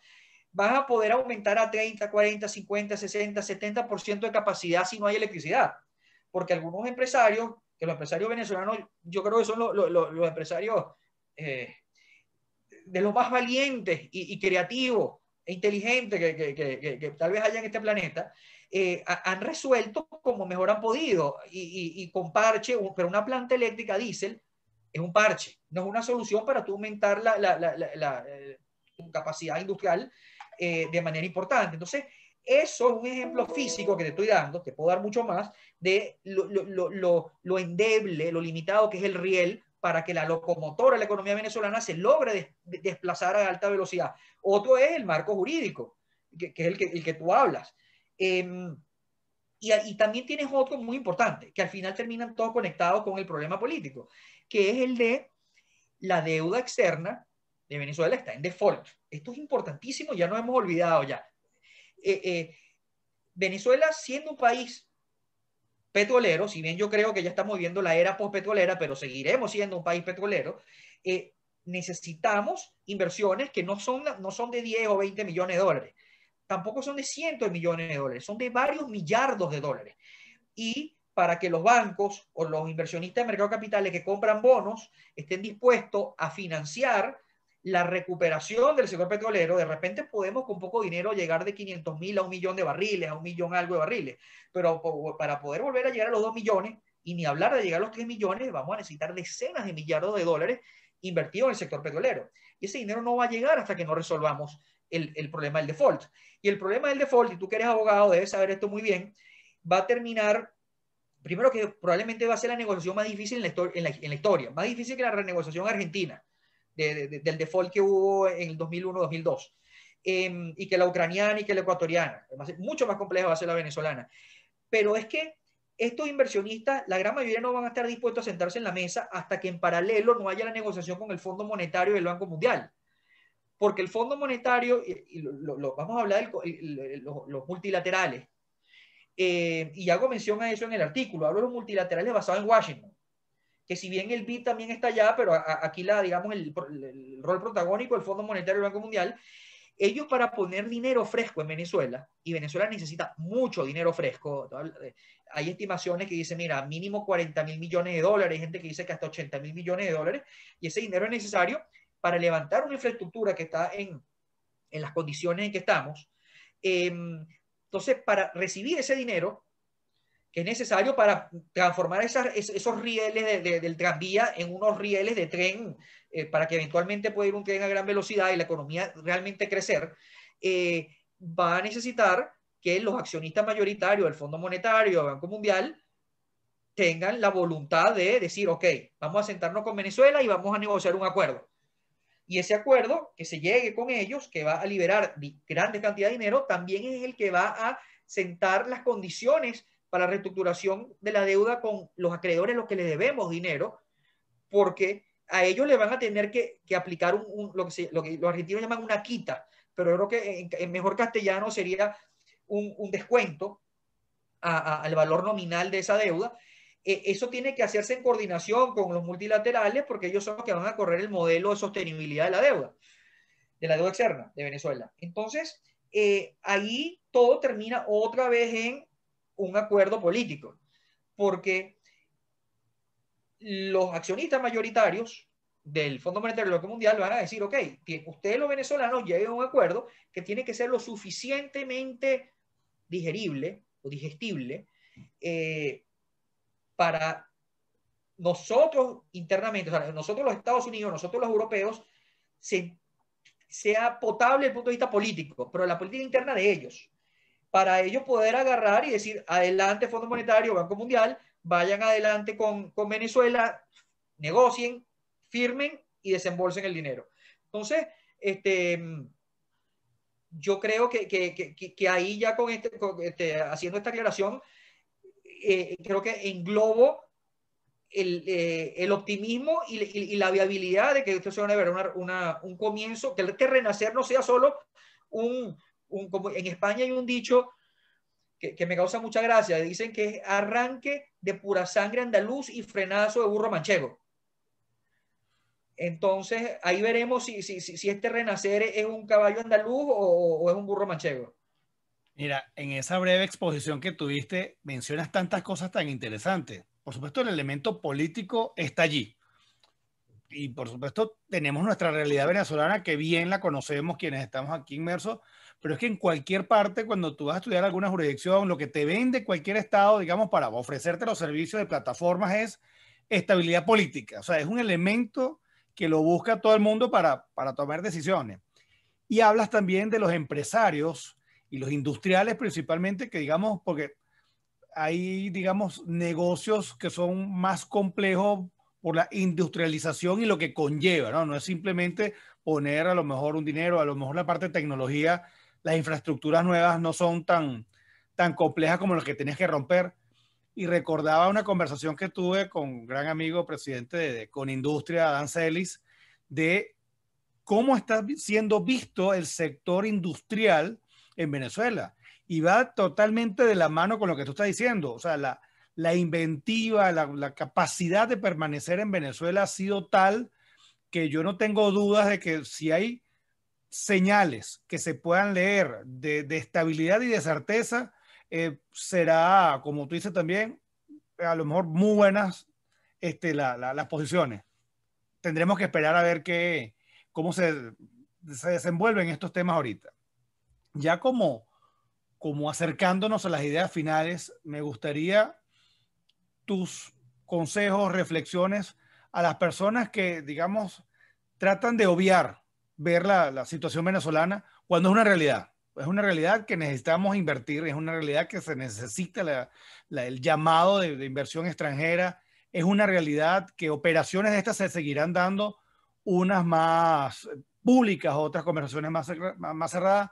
van a poder aumentar a 30, 40, 50, 60, 70% de capacidad si no hay electricidad. Porque algunos empresarios, que los empresarios venezolanos, yo creo que son los, los, los empresarios eh, de los más valientes y, y creativos e inteligentes que, que, que, que, tal vez haya en este planeta, eh, han resuelto como mejor han podido y, y, y con parche, pero una planta eléctrica diésel es un parche, no es una solución para tú aumentar la, la, la, la eh, capacidad industrial eh, de manera importante. Entonces, eso es un ejemplo físico que te estoy dando, te puedo dar mucho más, de lo, lo, lo, lo endeble, lo limitado que es el riel para que la locomotora de la economía venezolana se logre des, desplazar a alta velocidad. Otro es el marco jurídico, que, es el que, el que tú hablas. Eh, y, y, también tienes otro muy importante, que al final terminan todos conectados con el problema político, que es el de la deuda externa de Venezuela está en default. Esto es importantísimo, ya no hemos olvidado ya. Eh, eh, Venezuela, siendo un país petrolero, si bien yo creo que ya estamos viviendo la era postpetrolera, pero seguiremos siendo un país petrolero, eh, necesitamos inversiones que no son, no son de 10 o 20 millones de dólares, tampoco son de cientos de millones de dólares, son de varios millardos de dólares. Y para que los bancos o los inversionistas de mercado capitales que compran bonos estén dispuestos a financiar la recuperación del sector petrolero, de repente podemos con poco dinero llegar de 500 mil a un millón de barriles, a un millón algo de barriles, pero para poder volver a llegar a los 2 millones, y ni hablar de llegar a los 3 millones, vamos a necesitar decenas de millardos de dólares invertidos en el sector petrolero. Y ese dinero no va a llegar hasta que no resolvamos el, el problema del default. Y el problema del default, y tú que eres abogado debes saber esto muy bien, va a terminar primero que probablemente va a ser la negociación más difícil en la, en en la historia, más difícil que la renegociación argentina del default que hubo en el 2001-2002, em, y que la ucraniana y que la ecuatoriana. mucho más compleja va a ser la venezolana. Pero es que estos inversionistas, la gran mayoría no van a estar dispuestos a sentarse en la mesa hasta que en paralelo no haya la negociación con el Fondo Monetario y el Banco Mundial. Porque el Fondo Monetario, y, lo, vamos a hablar de los multilaterales, eh, y hago mención a eso en el artículo, hablo de los multilaterales basados en Washington que si bien el BID también está allá, pero aquí la, digamos, el, rol protagónico del Fondo Monetario del Banco Mundial, ellos para poner dinero fresco en Venezuela, y Venezuela necesita mucho dinero fresco, hay estimaciones que dicen, mira, mínimo 40 mil millones de dólares, hay gente que dice que hasta 80 mil millones de dólares, y ese dinero es necesario para levantar una infraestructura que está en, en las condiciones en que estamos. Em, entonces, para recibir ese dinero, que es necesario para transformar esos rieles del tranvía en unos rieles de tren eh, para que eventualmente pueda ir un tren a gran velocidad y la economía realmente crecer, eh, va a necesitar que los accionistas mayoritarios del Fondo Monetario, del Banco Mundial, tengan la voluntad de decir, ok, vamos a sentarnos con Venezuela y vamos a negociar un acuerdo. Y ese acuerdo que se llegue con ellos, que va a liberar grandes cantidades de dinero, también es el que va a sentar las condiciones para la reestructuración de la deuda con los acreedores, los que le debemos dinero, porque a ellos le van a tener que, aplicar un, lo, que lo, que los argentinos llaman una quita, pero yo creo que en, mejor castellano sería un, descuento al valor nominal de esa deuda. E, eso tiene que hacerse en coordinación con los multilaterales porque ellos son los que van a correr el modelo de sostenibilidad de la deuda, de la deuda externa de Venezuela. Entonces, eh, ahí todo termina otra vez en un acuerdo político, porque los accionistas mayoritarios del Fondo Monetario Banco Mundial van a decir, ok, ustedes los venezolanos lleguen a un acuerdo que tiene que ser lo suficientemente digerible o digestible eh, para nosotros internamente, o sea, nosotros los Estados Unidos, nosotros los europeos, sea potable desde el punto de vista político, pero la política interna de ellos para ellos poder agarrar y decir, adelante Fondo Monetario, Banco Mundial, vayan adelante con, con Venezuela, negocien, firmen y desembolsen el dinero. Entonces, este, yo creo que, que, que, ahí ya con este, este, haciendo esta aclaración, eh, creo que englobo el, eh, el optimismo y, la viabilidad de que esto se va a ver una, una, un comienzo, que que renacer no sea solo un, como en España hay un dicho que, me causa mucha gracia, dicen que es arranque de pura sangre andaluz y frenazo de burro manchego. Entonces, ahí veremos si, este renacer es un caballo andaluz o, es un burro manchego. Mira, en esa breve exposición que tuviste, mencionas tantas cosas tan interesantes. Por supuesto, el elemento político está allí. Y por supuesto, tenemos nuestra realidad venezolana que bien la conocemos quienes estamos aquí inmersos, pero es que en cualquier parte, cuando tú vas a estudiar alguna jurisdicción, lo que te vende cualquier estado, digamos, para ofrecerte los servicios de plataformas es estabilidad política. O sea, es un elemento que lo busca todo el mundo para, para tomar decisiones. Y hablas también de los empresarios y los industriales principalmente, que digamos, porque hay, digamos, negocios que son más complejos por la industrialización y lo que conlleva, ¿no? No es simplemente poner a lo mejor un dinero, a lo mejor la parte de tecnología las infraestructuras nuevas no son tan, tan complejas como las que tenías que romper. Y recordaba una conversación que tuve con un gran amigo, presidente de, con Industria, Dan Celis, de cómo está siendo visto el sector industrial en Venezuela. Y va totalmente de la mano con lo que tú estás diciendo. O sea, la, la inventiva, la, capacidad de permanecer en Venezuela ha sido tal que yo no tengo dudas de que si hay señales que se puedan leer de, estabilidad y de certeza, eh, será, como tú dices también, a lo mejor muy buenas este, las posiciones. Tendremos que esperar a ver qué, cómo se, se desenvuelven estos temas ahorita. Ya como, como acercándonos a las ideas finales, me gustaría tus consejos, reflexiones a las personas que, digamos, tratan de obviar ver la, situación venezolana cuando es una realidad. Es una realidad que necesitamos invertir, es una realidad que se necesita el llamado de, inversión extranjera, es una realidad que operaciones de estas se seguirán dando, unas más públicas, otras conversaciones más, más cerradas.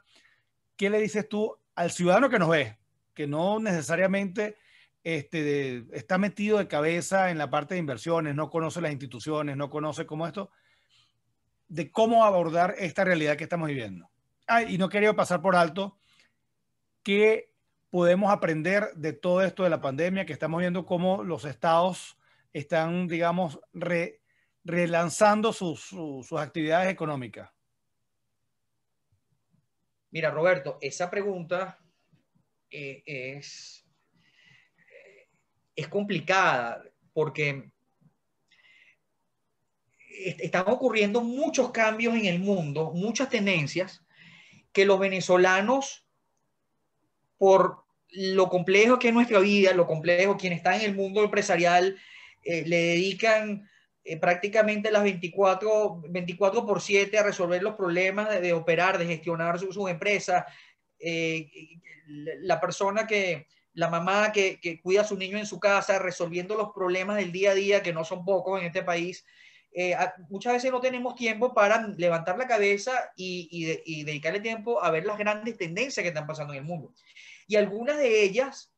¿Qué le dices tú al ciudadano que nos ve, que no necesariamente este, está metido de cabeza en la parte de inversiones, no conoce las instituciones, no conoce cómo esto, de cómo abordar esta realidad que estamos viviendo. Ah, y no quería pasar por alto que podemos aprender de todo esto de la pandemia, que estamos viendo cómo los estados están, digamos, relanzando sus, actividades económicas. Mira, Roberto, esa pregunta eh, es es complicada porque están ocurriendo muchos cambios en el mundo, muchas tendencias que los venezolanos, por lo complejo que es nuestra vida, lo complejo, quien está en el mundo empresarial, eh, le dedican eh, prácticamente las 24, 24 por 7 a resolver los problemas de, operar, de gestionar sus su empresas. Eh, la persona que, la mamá que, cuida a su niño en su casa, resolviendo los problemas del día a día, que no son pocos en este país. Eh, muchas veces no tenemos tiempo para levantar la cabeza y, dedicarle tiempo a ver las grandes tendencias que están pasando en el mundo. Y algunas de ellas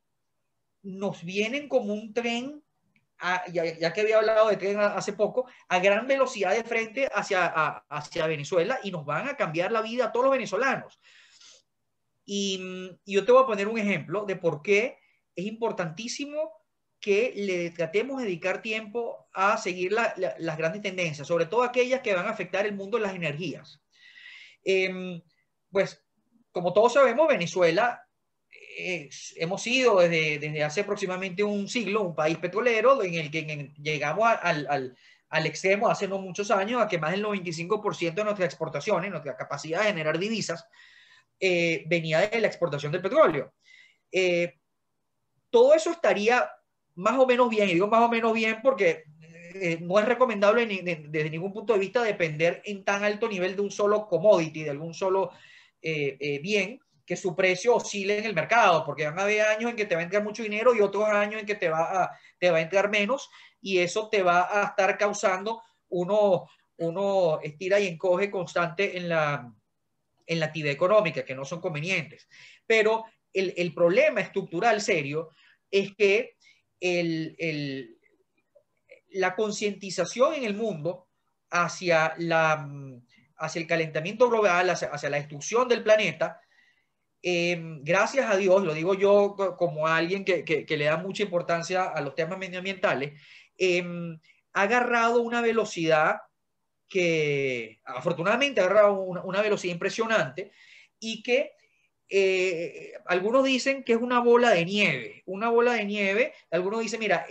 nos vienen como un tren, ya, que había hablado de tren hace poco, a gran velocidad de frente hacia Venezuela y nos van a cambiar la vida a todos los venezolanos. Y, yo te voy a poner un ejemplo de por qué es importantísimo que le tratemos de dedicar tiempo a seguir las grandes tendencias, sobre todo aquellas que van a afectar el mundo de las energías. Em, pues, como todos sabemos, Venezuela hemos sido desde, hace aproximadamente un siglo un país petrolero en el que llegamos al, extremo hace no muchos años a que más del 95% de nuestras exportaciones, nuestra capacidad de generar divisas, eh, venía de la exportación del petróleo. Eh, todo eso estaría más o menos bien, y digo más o menos bien porque eh, no es recomendable desde ningún punto de vista depender en tan alto nivel de un solo commodity, de algún solo bien, que su precio oscile en el mercado, porque van a haber años en que te va a entrar mucho dinero y otros años en que te va a, te va a entrar menos, y eso te va a estar causando uno, uno estira y encoge constante en la, en la actividad económica, que no son convenientes. Pero el, problema estructural serio es que el, la concientización en el mundo hacia, la, hacia el calentamiento global, hacia, la destrucción del planeta, em, gracias a Dios, lo digo yo como alguien que, le da mucha importancia a los temas medioambientales, em, ha agarrado una velocidad que afortunadamente ha agarrado una, velocidad impresionante y que eh, algunos dicen que es una bola de nieve, una bola de nieve. Algunos dicen, mira,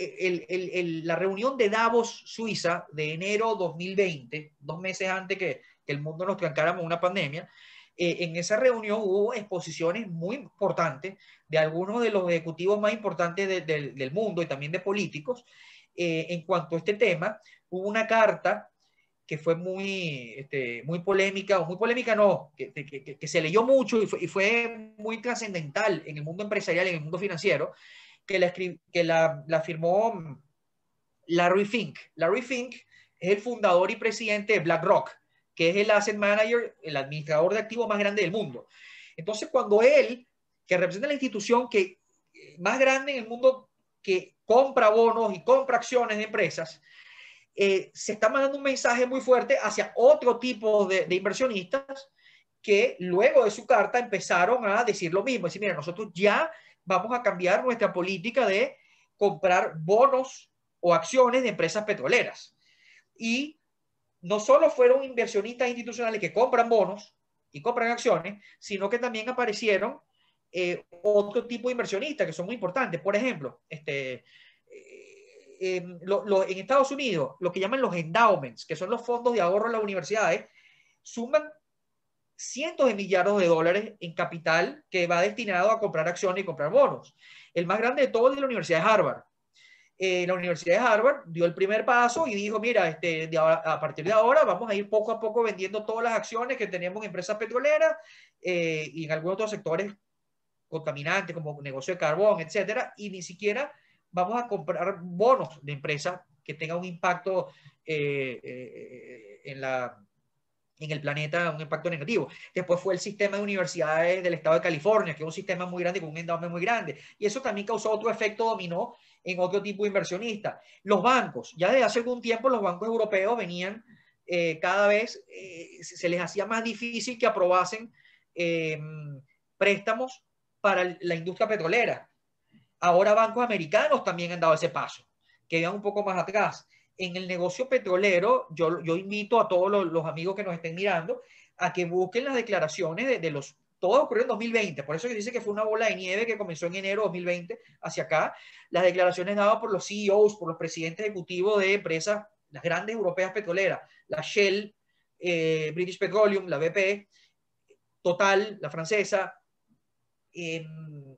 la reunión de Davos, Suiza, de enero 2020, dos meses antes que, el mundo nos trancáramos una pandemia, eh, en esa reunión hubo exposiciones muy importantes de algunos de los ejecutivos más importantes del mundo y también de políticos eh, en cuanto a este tema. Hubo una carta que fue muy, este, muy polémica, o muy polémica no, que, que, que se leyó mucho y fue, y fue muy trascendental en el mundo empresarial, en el mundo financiero, que la, que la, la firmó Larry Fink. Larry Fink es el fundador y presidente de BlackRock, que es el asset manager, el administrador de activos más grande del mundo. Entonces, cuando él, que representa la institución que más grande en el mundo que compra bonos y compra acciones de empresas, eh, se está mandando un mensaje muy fuerte hacia otro tipo de, inversionistas que luego de su carta empezaron a decir lo mismo, decir, mira, nosotros ya vamos a cambiar nuestra política de comprar bonos o acciones de empresas petroleras. Y no solo fueron inversionistas institucionales que compran bonos y compran acciones, sino que también aparecieron eh, otro tipo de inversionistas que son muy importantes. Por ejemplo, este, eh, en Estados Unidos, lo que llaman los endowments, que son los fondos de ahorro de las universidades, suman cientos de millardos de dólares en capital que va destinado a comprar acciones y comprar bonos. El más grande de todos es de la Universidad de Harvard. Eh, la Universidad de Harvard dio el primer paso y dijo, mira, este, a partir de ahora vamos a ir poco a poco vendiendo todas las acciones que tenemos en empresas petroleras eh, y en algunos otros sectores contaminantes como negocio de carbón, etcétera, y ni siquiera vamos a comprar bonos de empresas que tengan un impacto eh, en la en el planeta un impacto negativo. Después fue el sistema de universidades del estado de California, que es un sistema muy grande con un endowment muy grande. Y eso también causó otro efecto dominó en otro tipo de inversionista. Los bancos, ya desde hace algún tiempo los bancos europeos venían eh, cada vez, eh, se les hacía más difícil que aprobasen eh, préstamos para la industria petrolera. Ahora bancos americanos también han dado ese paso, que iban un poco más atrás en el negocio petrolero, yo, invito a todos los, amigos que nos estén mirando a que busquen las declaraciones de, los... Todo ocurrió en 2020, por eso que dice que fue una bola de nieve que comenzó en enero de 2020 hacia acá. Las declaraciones dadas por los CEOs, por los presidentes ejecutivos de empresas, las grandes europeas petroleras, la Shell, eh, British Petroleum, la BP, Total, la francesa. Em,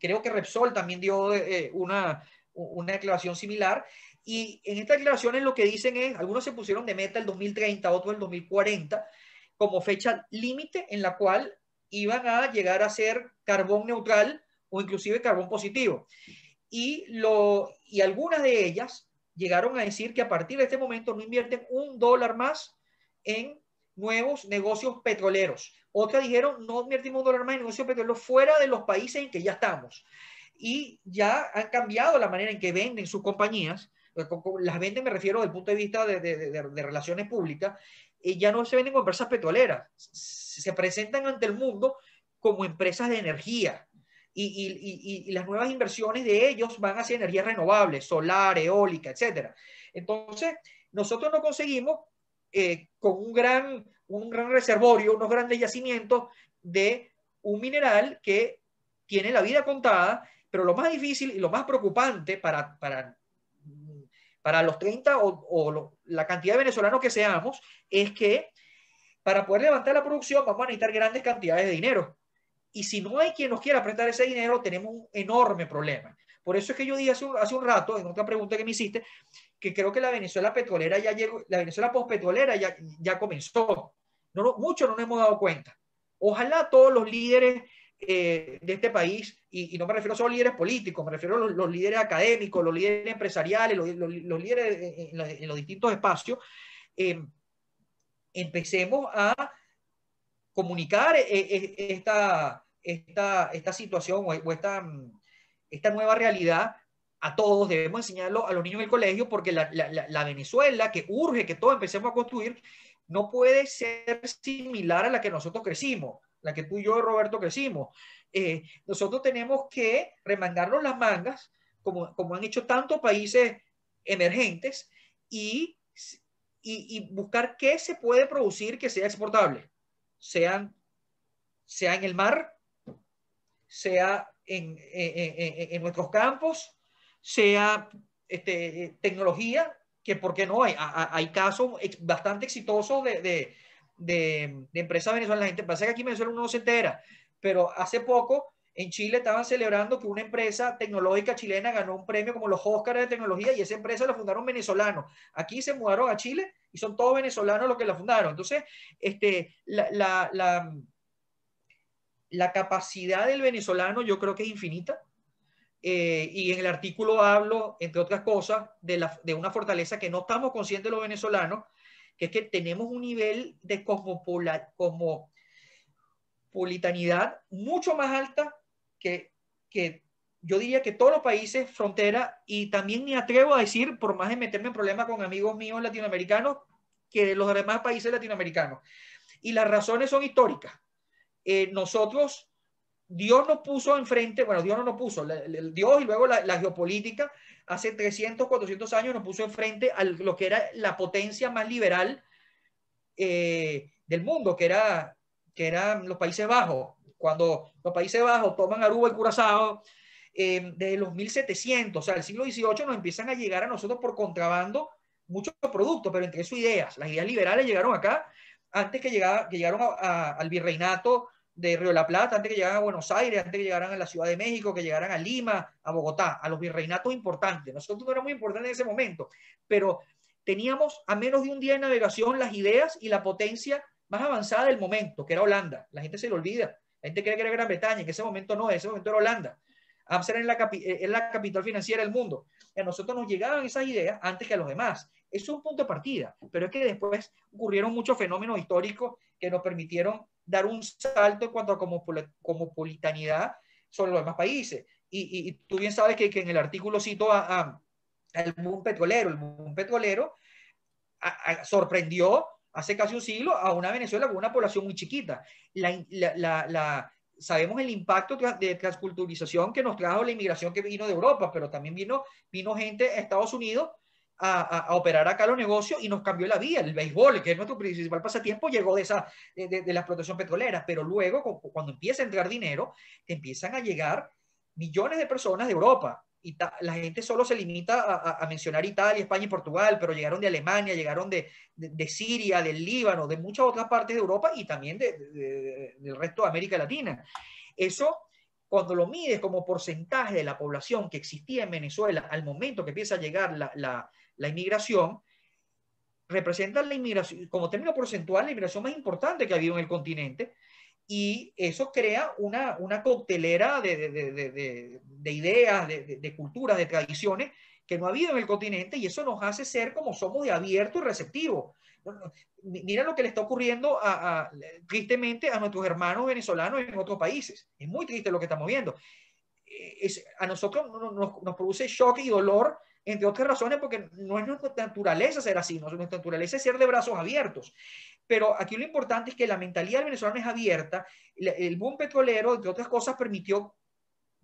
creo que Repsol también dio eh, una, una declaración similar y en estas declaraciones lo que dicen es, algunos se pusieron de meta el 2030, otros el 2040, como fecha límite en la cual iban a llegar a ser carbón neutral o inclusive carbón positivo. Y, lo, y algunas de ellas llegaron a decir que a partir de este momento no invierten un dólar más en nuevos negocios petroleros. Otras dijeron no invertimos un dólar más en negocios petroleros fuera de los países en que ya estamos. Y ya han cambiado la manera en que venden sus compañías eh, las venden, me refiero desde el punto de vista de, relaciones públicas, y ya no se venden como empresas petroleras, se presentan ante el mundo como empresas de energía. Y, las nuevas inversiones de ellos van hacia energías renovables, solar, eólica, etc. Entonces, nosotros no conseguimos eh, con un gran, un gran reservorio, unos grandes yacimientos de un mineral que tiene la vida contada, pero lo más difícil y lo más preocupante para, para para los 30 o, la cantidad de venezolanos que seamos, es que para poder levantar la producción vamos a necesitar grandes cantidades de dinero. Y si no hay quien nos quiera prestar ese dinero, tenemos un enorme problema. Por eso es que yo dije hace un rato, en otra pregunta que me hiciste, que creo que la Venezuela petrolera ya llegó, la Venezuela postpetrolera ya, ya comenzó. No, mucho no nos hemos dado cuenta. Ojalá todos los líderes eh, de este país, y, no me refiero solo a líderes políticos, me refiero a los, líderes académicos, los líderes empresariales, los, líderes en, los distintos espacios, eh, empecemos a comunicar eh, esta, esta, esta situación o, esta, esta nueva realidad a todos, debemos enseñarlo a los niños del colegio, porque la, Venezuela que urge que todos empecemos a construir, no puede ser similar a la que nosotros crecimos la que tú y yo, Roberto, crecimos. Eh, nosotros tenemos que remangarnos las mangas, como, como han hecho tantos países emergentes, y, y, buscar qué se puede producir que sea exportable, sean, sea en el mar, sea en, en, en nuestros campos, sea este, tecnología, que por qué no hay, hay casos bastante exitosos de, de, empresas venezolanas. La gente pasa que aquí en Venezuela uno no se entera, pero hace poco en Chile estaban celebrando que una empresa tecnológica chilena ganó un premio como los Oscars de tecnología y esa empresa la fundaron venezolanos. Aquí se mudaron a Chile y son todos venezolanos los que la fundaron. Entonces, este, la, la, la, la capacidad del venezolano yo creo que es infinita. Eh, y en el artículo hablo, entre otras cosas, de, la, de una fortaleza que no estamos conscientes los venezolanos, que es que tenemos un nivel de cosmopolitanidad mucho más alta que, que yo diría que todos los países frontera y también me atrevo a decir, por más de meterme en problemas con amigos míos latinoamericanos, que los demás países latinoamericanos. Y las razones son históricas. Eh, nosotros Dios nos puso enfrente, bueno, Dios no nos puso, Dios y luego la, geopolítica hace 300, 400 años nos puso enfrente a lo que era la potencia más liberal eh, del mundo, que, era, que eran los Países Bajos. Cuando los Países Bajos toman Aruba y Curazao, desde los 1700, o sea, el siglo XVIII nos empiezan a llegar a nosotros por contrabando muchos productos, pero entre eso ideas. Las ideas liberales llegaron acá antes que, que llegaron al virreinato de Río de la Plata, antes que llegaran a Buenos Aires, antes que llegaran a la Ciudad de México, que llegaran a Lima, a Bogotá, a los virreinatos importantes. Nosotros no era muy importante en ese momento, pero teníamos a menos de un día de navegación las ideas y la potencia más avanzada del momento, que era Holanda. La gente se lo olvida. La gente cree que era Gran Bretaña, en ese momento no, en ese momento era Holanda. Amsterdam es la, la capital financiera del mundo. a nosotros nos llegaban esas ideas antes que a los demás. Es un punto de partida, pero es que después ocurrieron muchos fenómenos históricos que nos permitieron dar un salto en cuanto a cosmopolitanidad sobre los demás países. Y, tú bien sabes que, en el artículo cito a, boom petrolero. El boom petrolero sorprendió hace casi un siglo a una Venezuela con una población muy chiquita. La, sabemos el impacto de transculturización que nos trajo la inmigración que vino de Europa, pero también vino, vino gente a Estados Unidos a, operar acá los negocios y nos cambió la vida. El béisbol, que es nuestro principal pasatiempo, llegó de, esa, de, la explotación petrolera, pero luego, cuando empieza a entrar dinero, empiezan a llegar millones de personas de Europa. Y la gente solo se limita a, mencionar Italia, España y Portugal, pero llegaron de Alemania, llegaron de, de, Siria, del Líbano, de muchas otras partes de Europa y también del resto de América Latina. Eso, cuando lo mides como porcentaje de la población que existía en Venezuela al momento que empieza a llegar la la inmigración, representa la inmigración, como término porcentual, la inmigración más importante que ha habido en el continente, y eso crea una, una coctelera de, de, de, de ideas, de, culturas, de tradiciones que no ha habido en el continente, y eso nos hace ser como somos de abierto y receptivo. Mira lo que le está ocurriendo a, tristemente a nuestros hermanos venezolanos en otros países. Es muy triste lo que estamos viendo. Es, a nosotros nos, nos produce shock y dolor entre otras razones porque no es nuestra naturaleza ser así, no, nuestra naturaleza es ser de brazos abiertos. Pero aquí lo importante es que la mentalidad del venezolano es abierta. El boom petrolero, entre otras cosas, permitió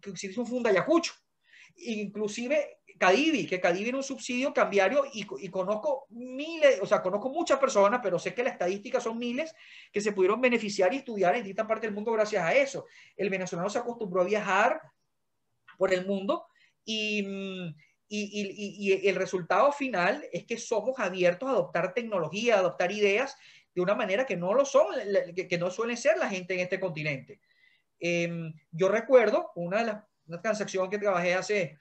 que existiese un fundayacucho. Inclusive Cadivi, que Cadivi era un subsidio cambiario y, y, conozco miles, o sea, conozco muchas personas, pero sé que las estadísticas son miles que se pudieron beneficiar y estudiar en distintas partes del mundo gracias a eso. El venezolano se acostumbró a viajar por el mundo y, mm, y, el resultado final es que somos abiertos a adoptar tecnología, a adoptar ideas de una manera que no lo son, que, no suelen ser la gente en este continente. Em, yo recuerdo una de las una transacción que trabajé hace,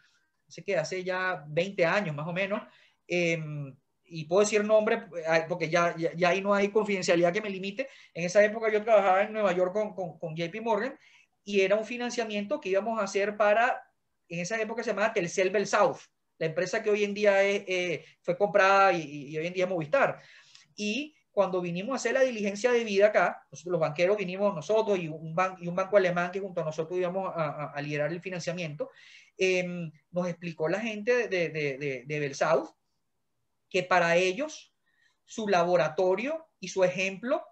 hace, que hace ya 20 años más o menos, em, y puedo decir nombre eh, porque ya, ya, ahí no hay confidencialidad que me limite. En esa época yo trabajaba en Nueva York con, con, con JP Morgan y era un financiamiento que íbamos a hacer para, en esa época se llamaba Telcel Bell South la empresa que hoy en día eh, fue comprada y, hoy en día es Movistar. Y cuando vinimos a hacer la diligencia de vida acá, los banqueros vinimos nosotros y un, y un banco alemán que junto a nosotros íbamos a, liderar el financiamiento, em, nos explicó la gente de, de, de, de que para ellos su laboratorio y su ejemplo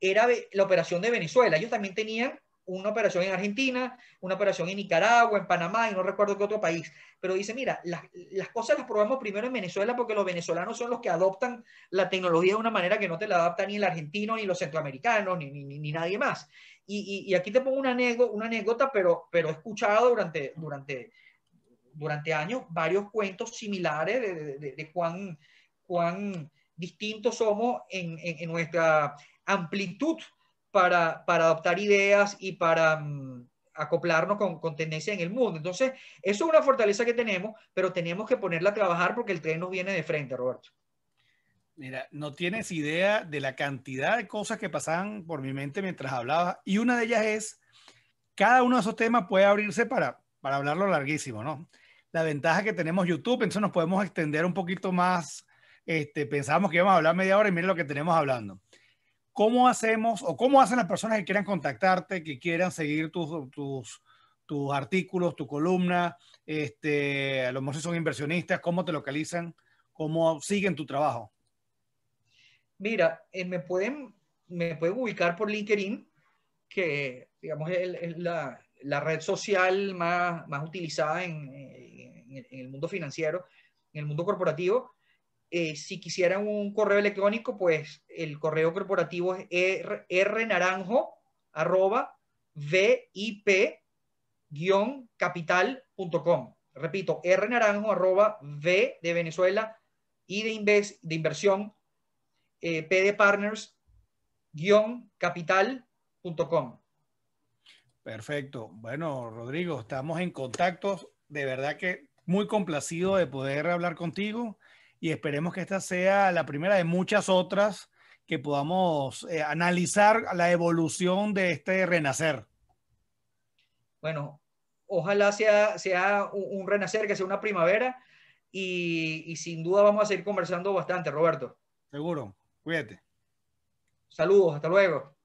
era la operación de Venezuela. Ellos también tenían una operación en Argentina, una operación en Nicaragua, en Panamá y no recuerdo qué otro país. Pero dice, mira, las, las, cosas las probamos primero en Venezuela porque los venezolanos son los que adoptan la tecnología de una manera que no te la adapta ni el argentino, ni los centroamericanos, ni, ni, ni nadie más. Y, y, aquí te pongo una, anécdota, una anécdota pero, pero he escuchado durante, durante, durante años varios cuentos similares de, de, de, cuán, cuán distintos somos en, en, en nuestra amplitud para, adoptar ideas y para mm, acoplarnos con, con, tendencia en el mundo. Entonces, eso es una fortaleza que tenemos, pero tenemos que ponerla a trabajar porque el tren nos viene de frente, Roberto. Mira, no tienes idea de la cantidad de cosas que pasaban por mi mente mientras hablaba. Y una de ellas es, cada uno de esos temas puede abrirse para, para hablarlo larguísimo, ¿no? La ventaja que tenemos YouTube, entonces nos podemos extender un poquito más. Este, pensábamos que íbamos a hablar media hora y miren lo que tenemos hablando. ¿Cómo hacemos o cómo hacen las personas que quieran contactarte, que quieran seguir tus, tus, tus artículos, tu columna? Este, a lo mejor si son inversionistas, ¿cómo te localizan? ¿Cómo siguen tu trabajo? Mira, eh, me, pueden, me pueden ubicar por LinkedIn que digamos, es, la, la, red social más, más utilizada en, en, el mundo financiero, en el mundo corporativo. Eh, si quisieran un correo electrónico, pues el correo corporativo es rnaranjo arroba vip-capital.com. Repito, rnaranjo arroba v de Venezuela y de, de inversión eh, p de partners capital.com. Perfecto. Bueno, Rodrigo, estamos en contacto. De verdad que muy complacido de poder hablar contigo y esperemos que esta sea la primera de muchas otras que podamos eh, analizar la evolución de este renacer. Bueno, ojalá sea, sea un, renacer, que sea una primavera y, y sin duda vamos a seguir conversando bastante, Roberto. Seguro, cuídate. Saludos, hasta luego.